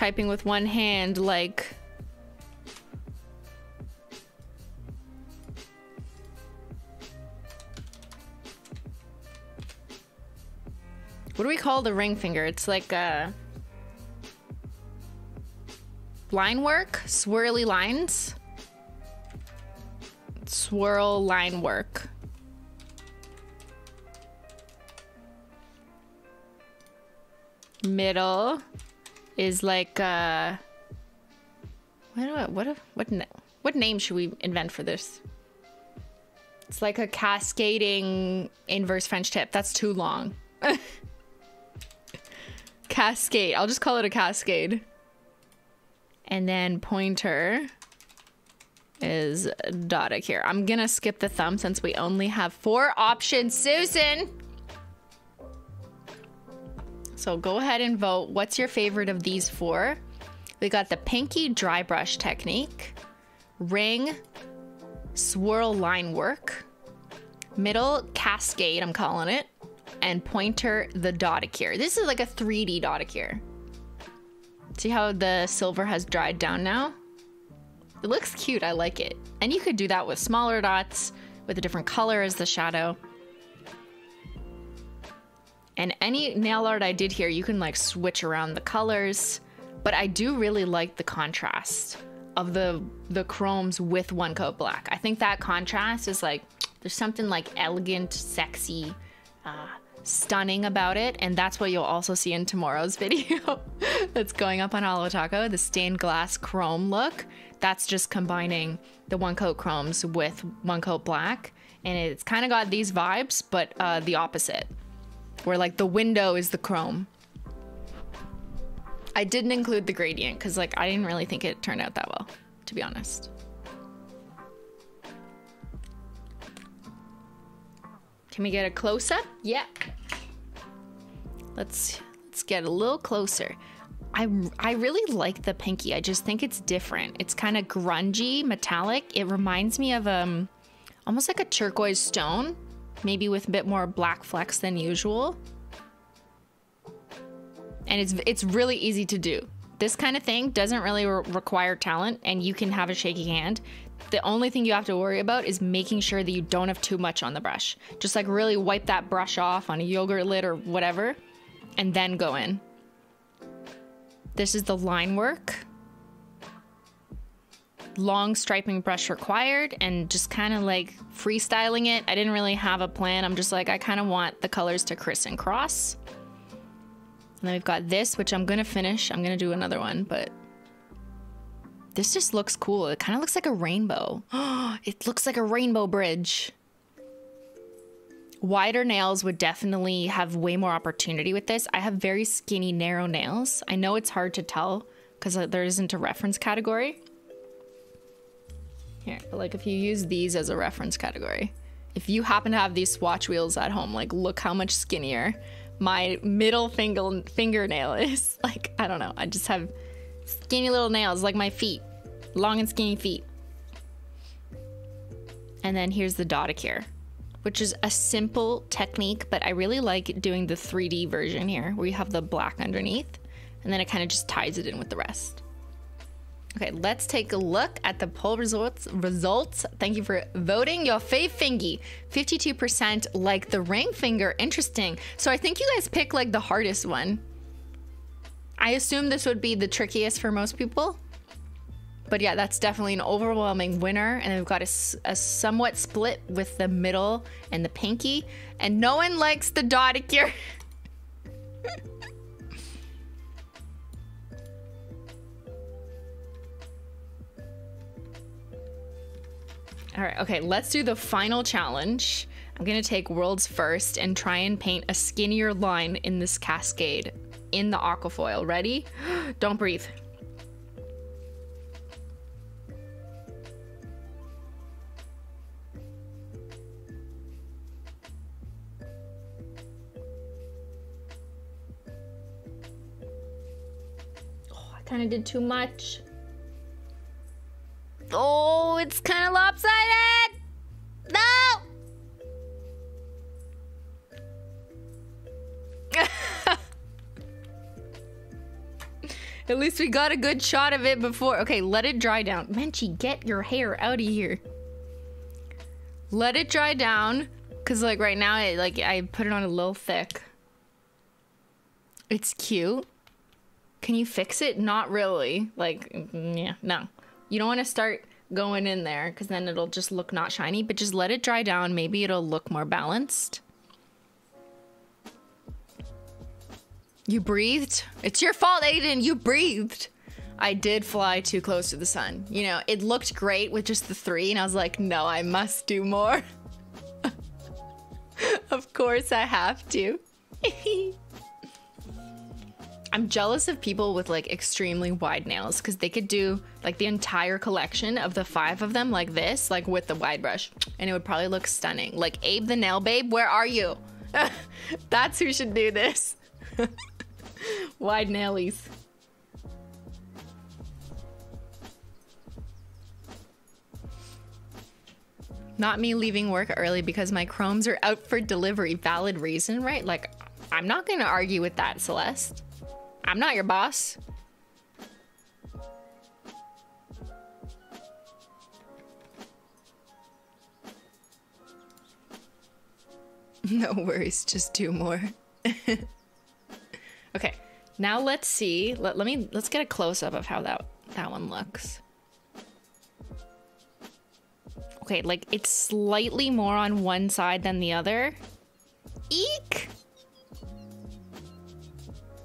Typing with one hand like What do we call the ring finger? It's like a line work, swirly lines. Swirl line work. Middle is like uh what I, what what what name should we invent for this? It's like a cascading inverse French tip. That's too long. cascade. I'll just call it a cascade. And then pointer is Dotticure. I'm gonna skip the thumb since we only have four options. Susan! So go ahead and vote. What's your favorite of these four? We got the pinky dry brush technique, ring, swirl line work, middle cascade, I'm calling it, and pointer the Dotticure. This is like a 3D Dotticure. See how the silver has dried down now? It looks cute, I like it. And you could do that with smaller dots, with a different color as the shadow. And any nail art I did here, you can like switch around the colors, but I do really like the contrast of the the chromes with one coat black. I think that contrast is like there's something like elegant, sexy, uh, stunning about it, and that's what you'll also see in tomorrow's video that's going up on Holo Taco, the stained glass chrome look. That's just combining the one coat chromes with one coat black, and it's kind of got these vibes, but uh, the opposite, where like the window is the chrome. I didn't include the gradient because like I didn't really think it turned out that well, to be honest. Can we get a close up? Yeah. Let's let's get a little closer. I I really like the pinky. I just think it's different. It's kind of grungy, metallic. It reminds me of um almost like a turquoise stone, maybe with a bit more black flecks than usual. And it's it's really easy to do. This kind of thing doesn't really re require talent and you can have a shaky hand. The only thing you have to worry about is making sure that you don't have too much on the brush. Just like really wipe that brush off on a yogurt lid or whatever and then go in. This is the line work. Long striping brush required and just kind of like freestyling it. I didn't really have a plan. I'm just like, I kind of want the colors to criss and cross. And then we've got this, which I'm gonna finish. I'm gonna do another one, but this just looks cool. It kind of looks like a rainbow. it looks like a rainbow bridge. Wider nails would definitely have way more opportunity with this. I have very skinny, narrow nails. I know it's hard to tell because uh, there isn't a reference category. Here, but like if you use these as a reference category, if you happen to have these swatch wheels at home, like look how much skinnier my middle finger fingernail is. Like, I don't know. I just have skinny little nails like my feet, long and skinny feet. And then here's the Dotticure which is a simple technique, but I really like doing the 3D version here where you have the black underneath and then it kind of just ties it in with the rest. Okay, let's take a look at the poll results. Results. Thank you for voting. Your fave fingy, 52% like the ring finger. Interesting. So I think you guys pick like the hardest one. I assume this would be the trickiest for most people. But yeah, that's definitely an overwhelming winner. And we've got a, a, somewhat split with the middle and the pinky. And no one likes the Dotticure. All right, okay, let's do the final challenge. I'm gonna take world's first and try and paint a skinnier line in this cascade in the aquafoil. Ready? Don't breathe. Oh, I kind of did too much. Oh, it's kind of lopsided! No! At least we got a good shot of it before. Okay, let it dry down. Menchie, get your hair out of here. Let it dry down. Cause like right now, it, like I put it on a little thick. It's cute. Can you fix it? Not really. Like, mm, yeah, no. You don't want to start going in there because then it'll just look not shiny, but just let it dry down. Maybe it'll look more balanced. You breathed? It's your fault, Aiden. You breathed. I did fly too close to the sun. You know, it looked great with just the three, and I was like, no, I must do more. of course I have to. I'm jealous of people with like extremely wide nails because they could do like the entire collection of the five of them like this, like with the wide brush, and it would probably look stunning. Like Abe the Nail Babe, where are you? That's who should do this. Wide nailies. Not me leaving work early because my chromes are out for delivery. Valid reason, right? Like, I'm not gonna argue with that, Celeste. I'm not your boss. No worries, just two more. okay, now let's see. Let, let me let's get a close up of how that that one looks. Okay, like it's slightly more on one side than the other. Eek!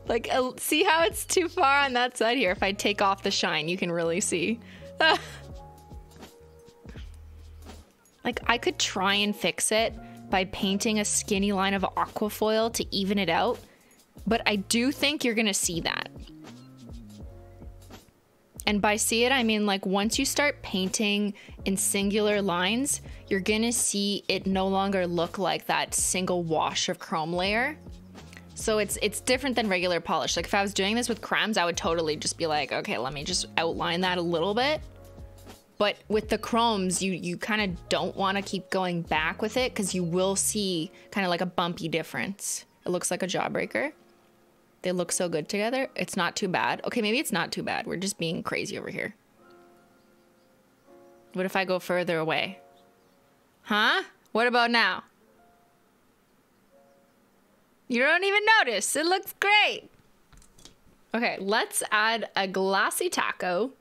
Like, uh, see how it's too far on that side here? If I take off the shine, you can really see. like, I could try and fix it by painting a skinny line of aquafoil to even it out, but I do think you're gonna see that. And by see it, I mean like once you start painting in singular lines, you're gonna see it no longer look like that single wash of chrome layer. So it's it's different than regular polish. Like if I was doing this with crayons, I would totally just be like, okay, let me just outline that a little bit. But with the chromes, you you kind of don't want to keep going back with it because you will see kind of like a bumpy difference. It looks like a jawbreaker. They look so good together. It's not too bad. Okay, maybe it's not too bad. We're just being crazy over here. What if I go further away? Huh? What about now? You don't even notice. It looks great. Okay, let's add a glossy taco.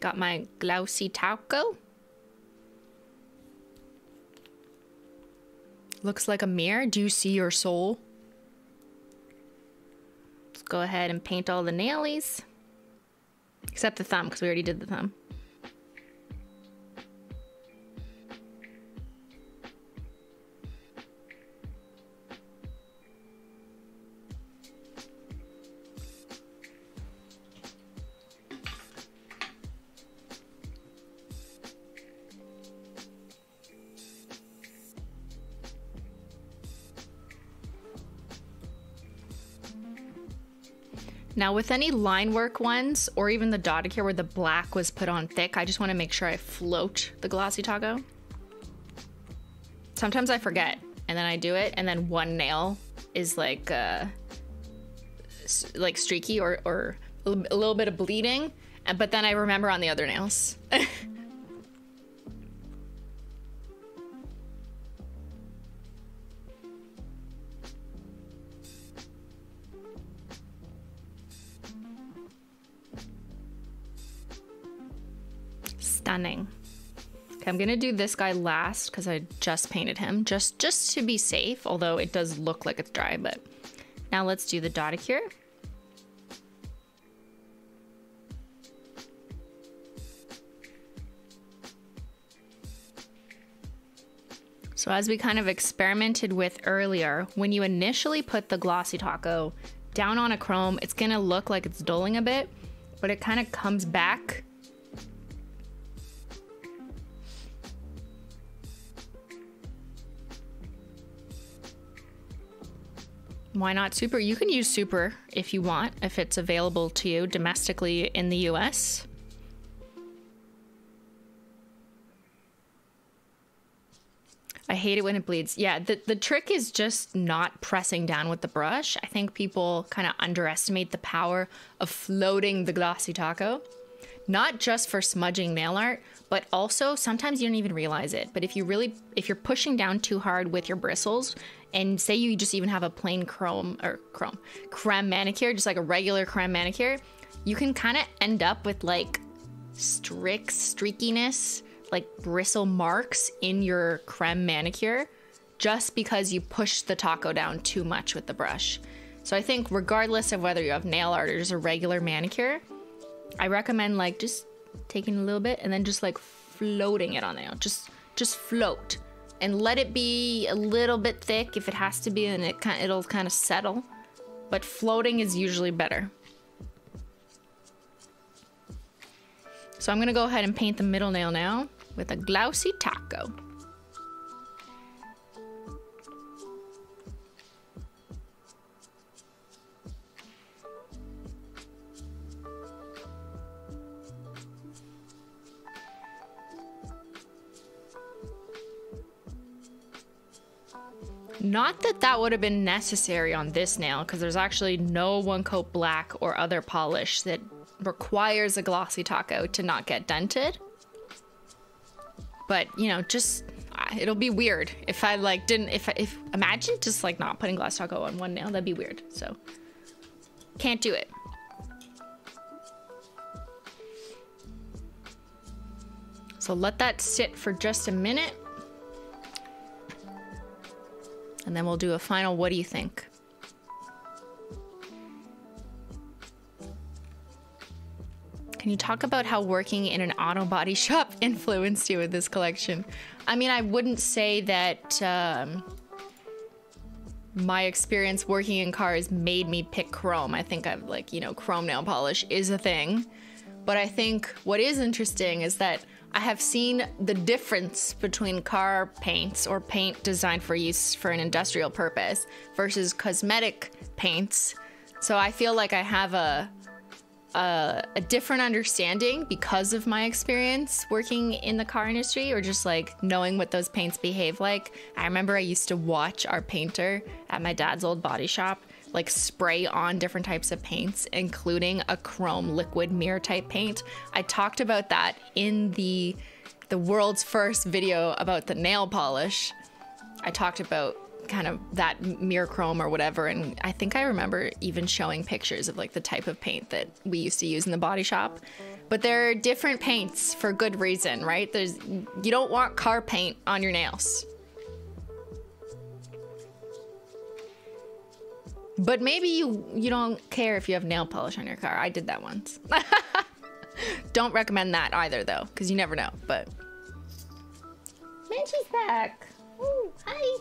Got my glossy taco. Looks like a mirror. Do you see your soul? Let's go ahead and paint all the nailies. Except the thumb, because we already did the thumb. Now with any line work ones, or even the Dotticure where the black was put on thick, I just want to make sure I float the glossy taco. Sometimes I forget, and then I do it, and then one nail is like, uh, like streaky or, or a little bit of bleeding, but then I remember on the other nails. stunning. Okay, I'm gonna do this guy last because I just painted him, just just to be safe, although it does look like it's dry, but now let's do the Dotticure. So as we kind of experimented with earlier, when you initially put the Glossy Taco down on a chrome, it's gonna look like it's dulling a bit, but it kind of comes back Why not super? You can use super if you want, if it's available to you domestically in the US. I hate it when it bleeds. Yeah, the, the trick is just not pressing down with the brush. I think people kind of underestimate the power of floating the glossy taco. Not just for smudging nail art, but also sometimes you don't even realize it. But if you really, if you're pushing down too hard with your bristles, and say you just even have a plain chrome or chrome creme manicure, just like a regular creme manicure, you can kind of end up with like strict streakiness, like bristle marks in your creme manicure just because you push the taco down too much with the brush. So I think regardless of whether you have nail art or just a regular manicure, I recommend like just taking a little bit and then just like floating it on there. Just just float and let it be a little bit thick if it has to be and it kind it'll kind of settle but floating is usually better so I'm gonna go ahead and paint the middle nail now with a glossy taco. Not that that would have been necessary on this nail, because there's actually no one coat black or other polish that requires a glossy taco to not get dented. But, you know, just it'll be weird if I like didn't if if imagine just like not putting glossy taco on one nail, that'd be weird. So can't do it. So let that sit for just a minute. And then we'll do a final what do you think? Can you talk about how working in an auto body shop influenced you with this collection? I mean, I wouldn't say that um, my experience working in cars made me pick chrome. I think I've like, you know, chrome nail polish is a thing. But I think what is interesting is that I have seen the difference between car paints or paint designed for use for an industrial purpose versus cosmetic paints. So I feel like I have a a, a, different understanding because of my experience working in the car industry or just like knowing what those paints behave like. I remember I used to watch our painter at my dad's old body shop like spray on different types of paints, including a chrome liquid mirror type paint. I talked about that in the the world's first video about the nail polish. I talked about kind of that mirror chrome or whatever and i think i remember even showing pictures of like the type of paint that we used to use in the body shop but there are different paints for good reason right there's you don't want car paint on your nails but maybe you you don't care if you have nail polish on your car. I did that once. Don't recommend that either though because you never know but Menchie's back. Ooh, hi.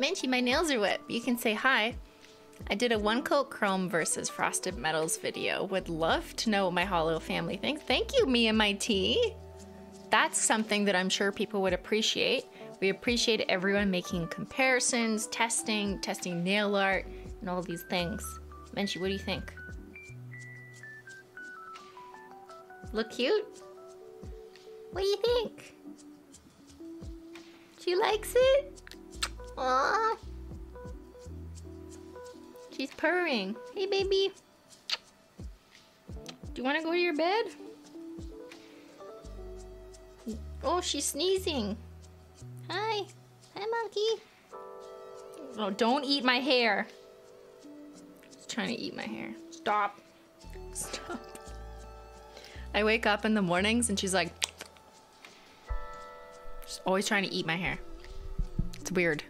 Menchie, my nails are wet. You can say hi. I did a one coat chrome versus frosted metals video. Would love to know what my holo family thinks. Thank you, me and my tea. That's something that I'm sure people would appreciate. We appreciate everyone making comparisons, testing, testing nail art, and all these things. Menchie, what do you think? Look cute? What do you think? She likes it? Aww. She's purring. Hey, baby. Do you want to go to your bed? Oh, she's sneezing. Hi. Hi, monkey. Oh, don't eat my hair. She's trying to eat my hair. Stop. Stop. I wake up in the mornings and she's like, she's always trying to eat my hair. It's weird.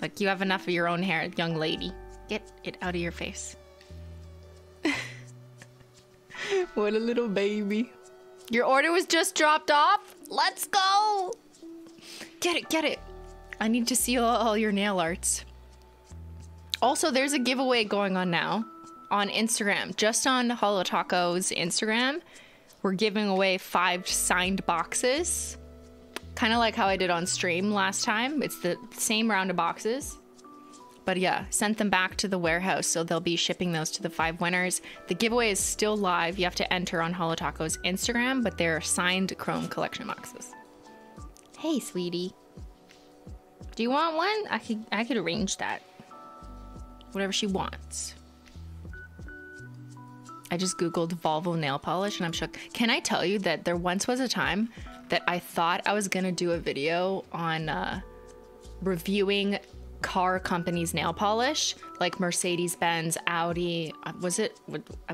Like, you have enough of your own hair, young lady. Get it out of your face. what a little baby. Your order was just dropped off? Let's go! Get it, get it. I need to see all, all your nail arts. Also, there's a giveaway going on now on Instagram. Just on Holo Taco's Instagram, we're giving away five signed boxes Kind of like how I did on stream last time. It's the same round of boxes. But yeah, sent them back to the warehouse, so they'll be shipping those to the five winners. The giveaway is still live. You have to enter on Holotaco's Instagram, but they're signed Chrome collection boxes. Hey, sweetie. Do you want one? I could I could arrange that. Whatever she wants. I just googled Volvo nail polish and I'm shook. Can I tell you that there once was a time that I thought I was gonna do a video on uh, reviewing car companies' nail polish, like Mercedes Benz, Audi. Uh, was it?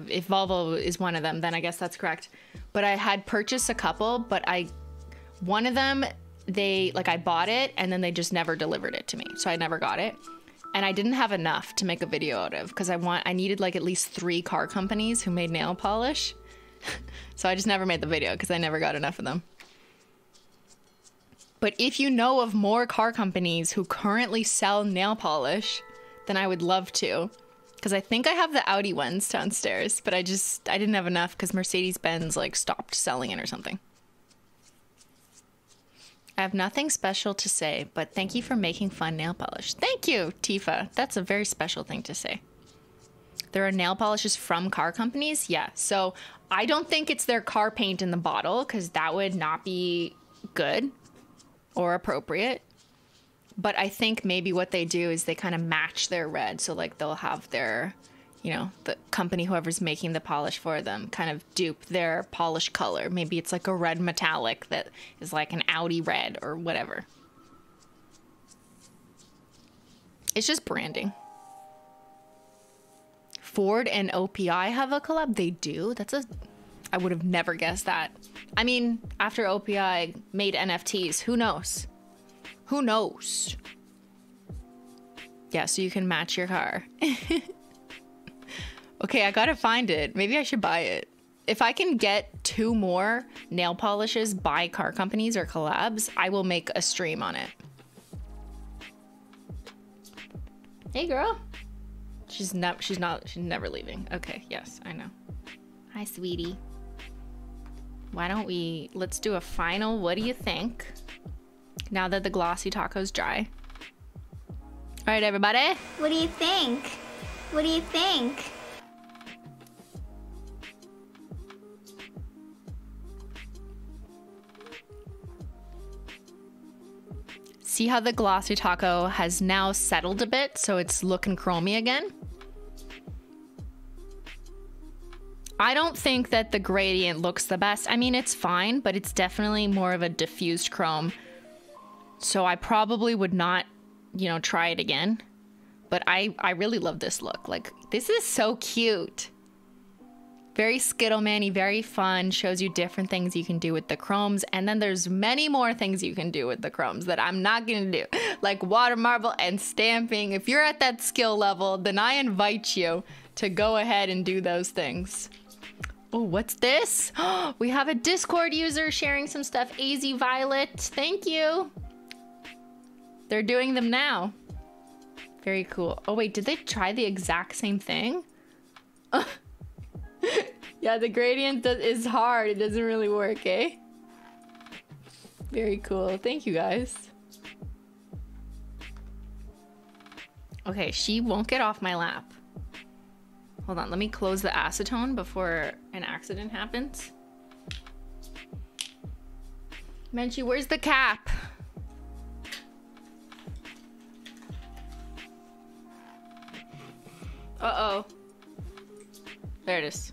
If Volvo is one of them, then I guess that's correct. But I had purchased a couple, but I, one of them, they like I bought it and then they just never delivered it to me, so I never got it. And I didn't have enough to make a video out of because I want I needed like at least three car companies who made nail polish. so I just never made the video because I never got enough of them. But if you know of more car companies who currently sell nail polish, then I would love to. Because I think I have the Audi ones downstairs, but I just, I didn't have enough because Mercedes Benz like stopped selling it or something. I have nothing special to say, but thank you for making fun nail polish. Thank you, Tifa. That's a very special thing to say. There are nail polishes from car companies. Yeah. So I don't think it's their car paint in the bottle because that would not be good or appropriate. But I think maybe what they do is they kind of match their red. So, like, they'll have their, you know, the company, whoever's making the polish for them, kind of dupe their polish color. Maybe it's like a red metallic that is like an Audi red or whatever. It's just branding. Ford and OPI have a collab? They do? That's a. I would have never guessed that. I mean, after OPI made NFTs, who knows? Who knows? Yeah, so you can match your car. okay, I gotta find it. Maybe I should buy it. If I can get two more nail polishes by car companies or collabs, I will make a stream on it. Hey, girl. She's not. She's not. She's never leaving. Okay. Yes, I know. Hi, sweetie. Why don't we? Let's do a final. What do you think? Now that the glossy taco's dry. All right, everybody. What do you think? What do you think? See how the glossy taco has now settled a bit, so it's looking chromy again? I don't think that the gradient looks the best. I mean, it's fine, but it's definitely more of a diffused chrome. So I probably would not, you know, try it again. But I, I really love this look. Like, this is so cute. Very Skittleman-y, very fun, shows you different things you can do with the chromes. And then there's many more things you can do with the chromes that I'm not gonna do, like water marble and stamping. If you're at that skill level, then I invite you to go ahead and do those things. Oh, what's this? we have a Discord user sharing some stuff. AZ Violet, thank you. They're doing them now. Very cool. Oh wait, did they try the exact same thing? yeah, the gradient is hard. It doesn't really work, eh? Very cool. Thank you guys. Okay, she won't get off my lap. Hold on, let me close the acetone before an accident happens. Menchie, where's the cap? Uh-oh. There it is.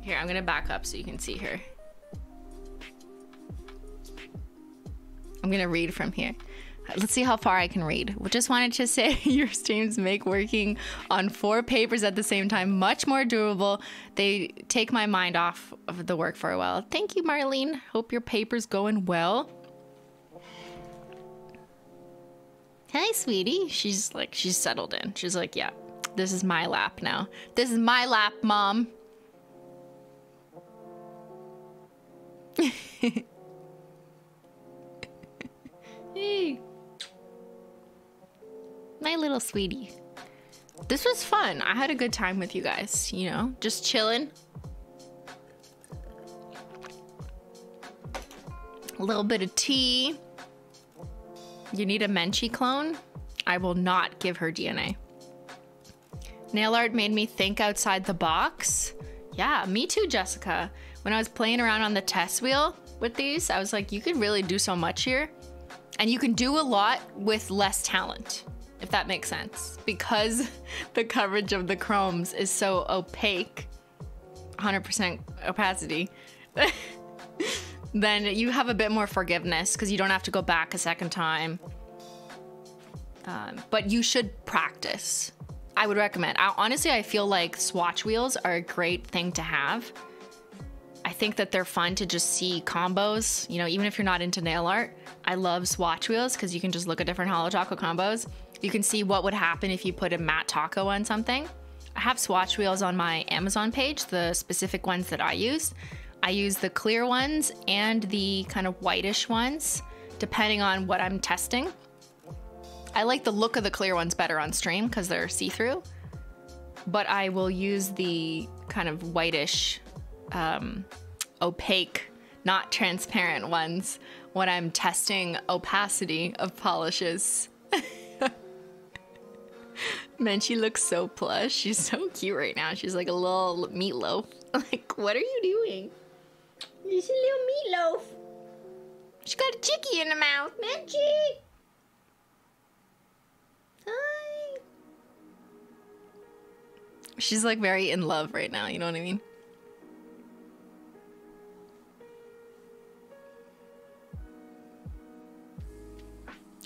Here, I'm gonna back up so you can see her. I'm gonna read from here. Let's see how far I can read. Just wanted to say your streams make working on four papers at the same time much more doable. They take my mind off of the work for a while. Thank you, Marlene. Hope your paper's going well. Hey, sweetie. She's like, she's settled in. She's like, yeah, this is my lap now. This is my lap, mom. hey. My little sweetie. This was fun. I had a good time with you guys, you know, just chilling. A little bit of tea. You need a Menchie clone? I will not give her DNA. Nail art made me think outside the box. Yeah, me too, Jessica. When I was playing around on the test wheel with these, I was like, you could really do so much here. And you can do a lot with less talent, if that makes sense. Because the coverage of the chromes is so opaque, 100% opacity. then you have a bit more forgiveness because you don't have to go back a second time. Um, but you should practice. I would recommend. I, honestly, I feel like swatch wheels are a great thing to have. I think that they're fun to just see combos. You know, even if you're not into nail art, I love swatch wheels because you can just look at different holo taco combos. You can see what would happen if you put a matte taco on something. I have swatch wheels on my Amazon page, the specific ones that I use. I use the clear ones and the kind of whitish ones depending on what I'm testing. I like the look of the clear ones better on stream because they're see-through. But I will use the kind of whitish, um, opaque, not transparent ones when I'm testing opacity of polishes. Man, she looks so plush. She's so cute right now. She's like a little meatloaf. Like, what are you doing? She's a little meatloaf. She's got a chickie in the mouth. Menchie! Hi. She's like very in love right now, you know what I mean?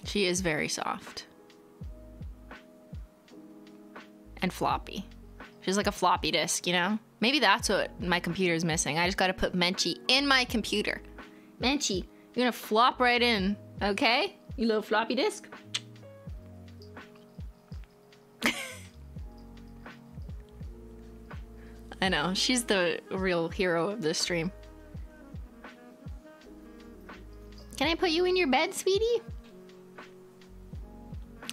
She is very soft. And floppy. She's like a floppy disk, you know? Maybe that's what my computer is missing. I just gotta put Menchie in my computer. Menchie, you're gonna flop right in, okay? You little floppy disk. I know, she's the real hero of this stream. Can I put you in your bed, sweetie?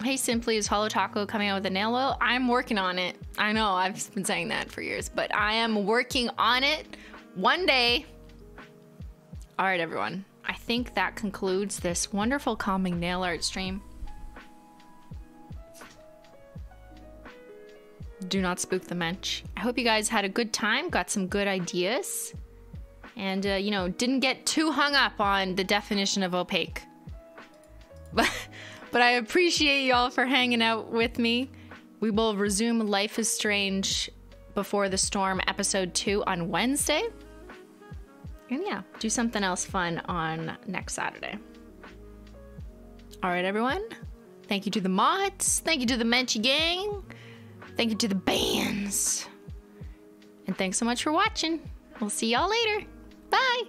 Hey, Simply, is Holo Taco coming out with a nail oil? I'm working on it. I know, I've been saying that for years, but I am working on it one day. All right, everyone. I think that concludes this wonderful calming nail art stream. Do not spook the mensch. I hope you guys had a good time, got some good ideas, and, uh, you know, didn't get too hung up on the definition of opaque. But. But I appreciate y'all for hanging out with me. We will resume Life is Strange Before the Storm episode 2 on Wednesday. And yeah, do something else fun on next Saturday. All right, everyone. Thank you to the mods. Thank you to the Menchie gang. Thank you to the bands. And thanks so much for watching. We'll see y'all later. Bye.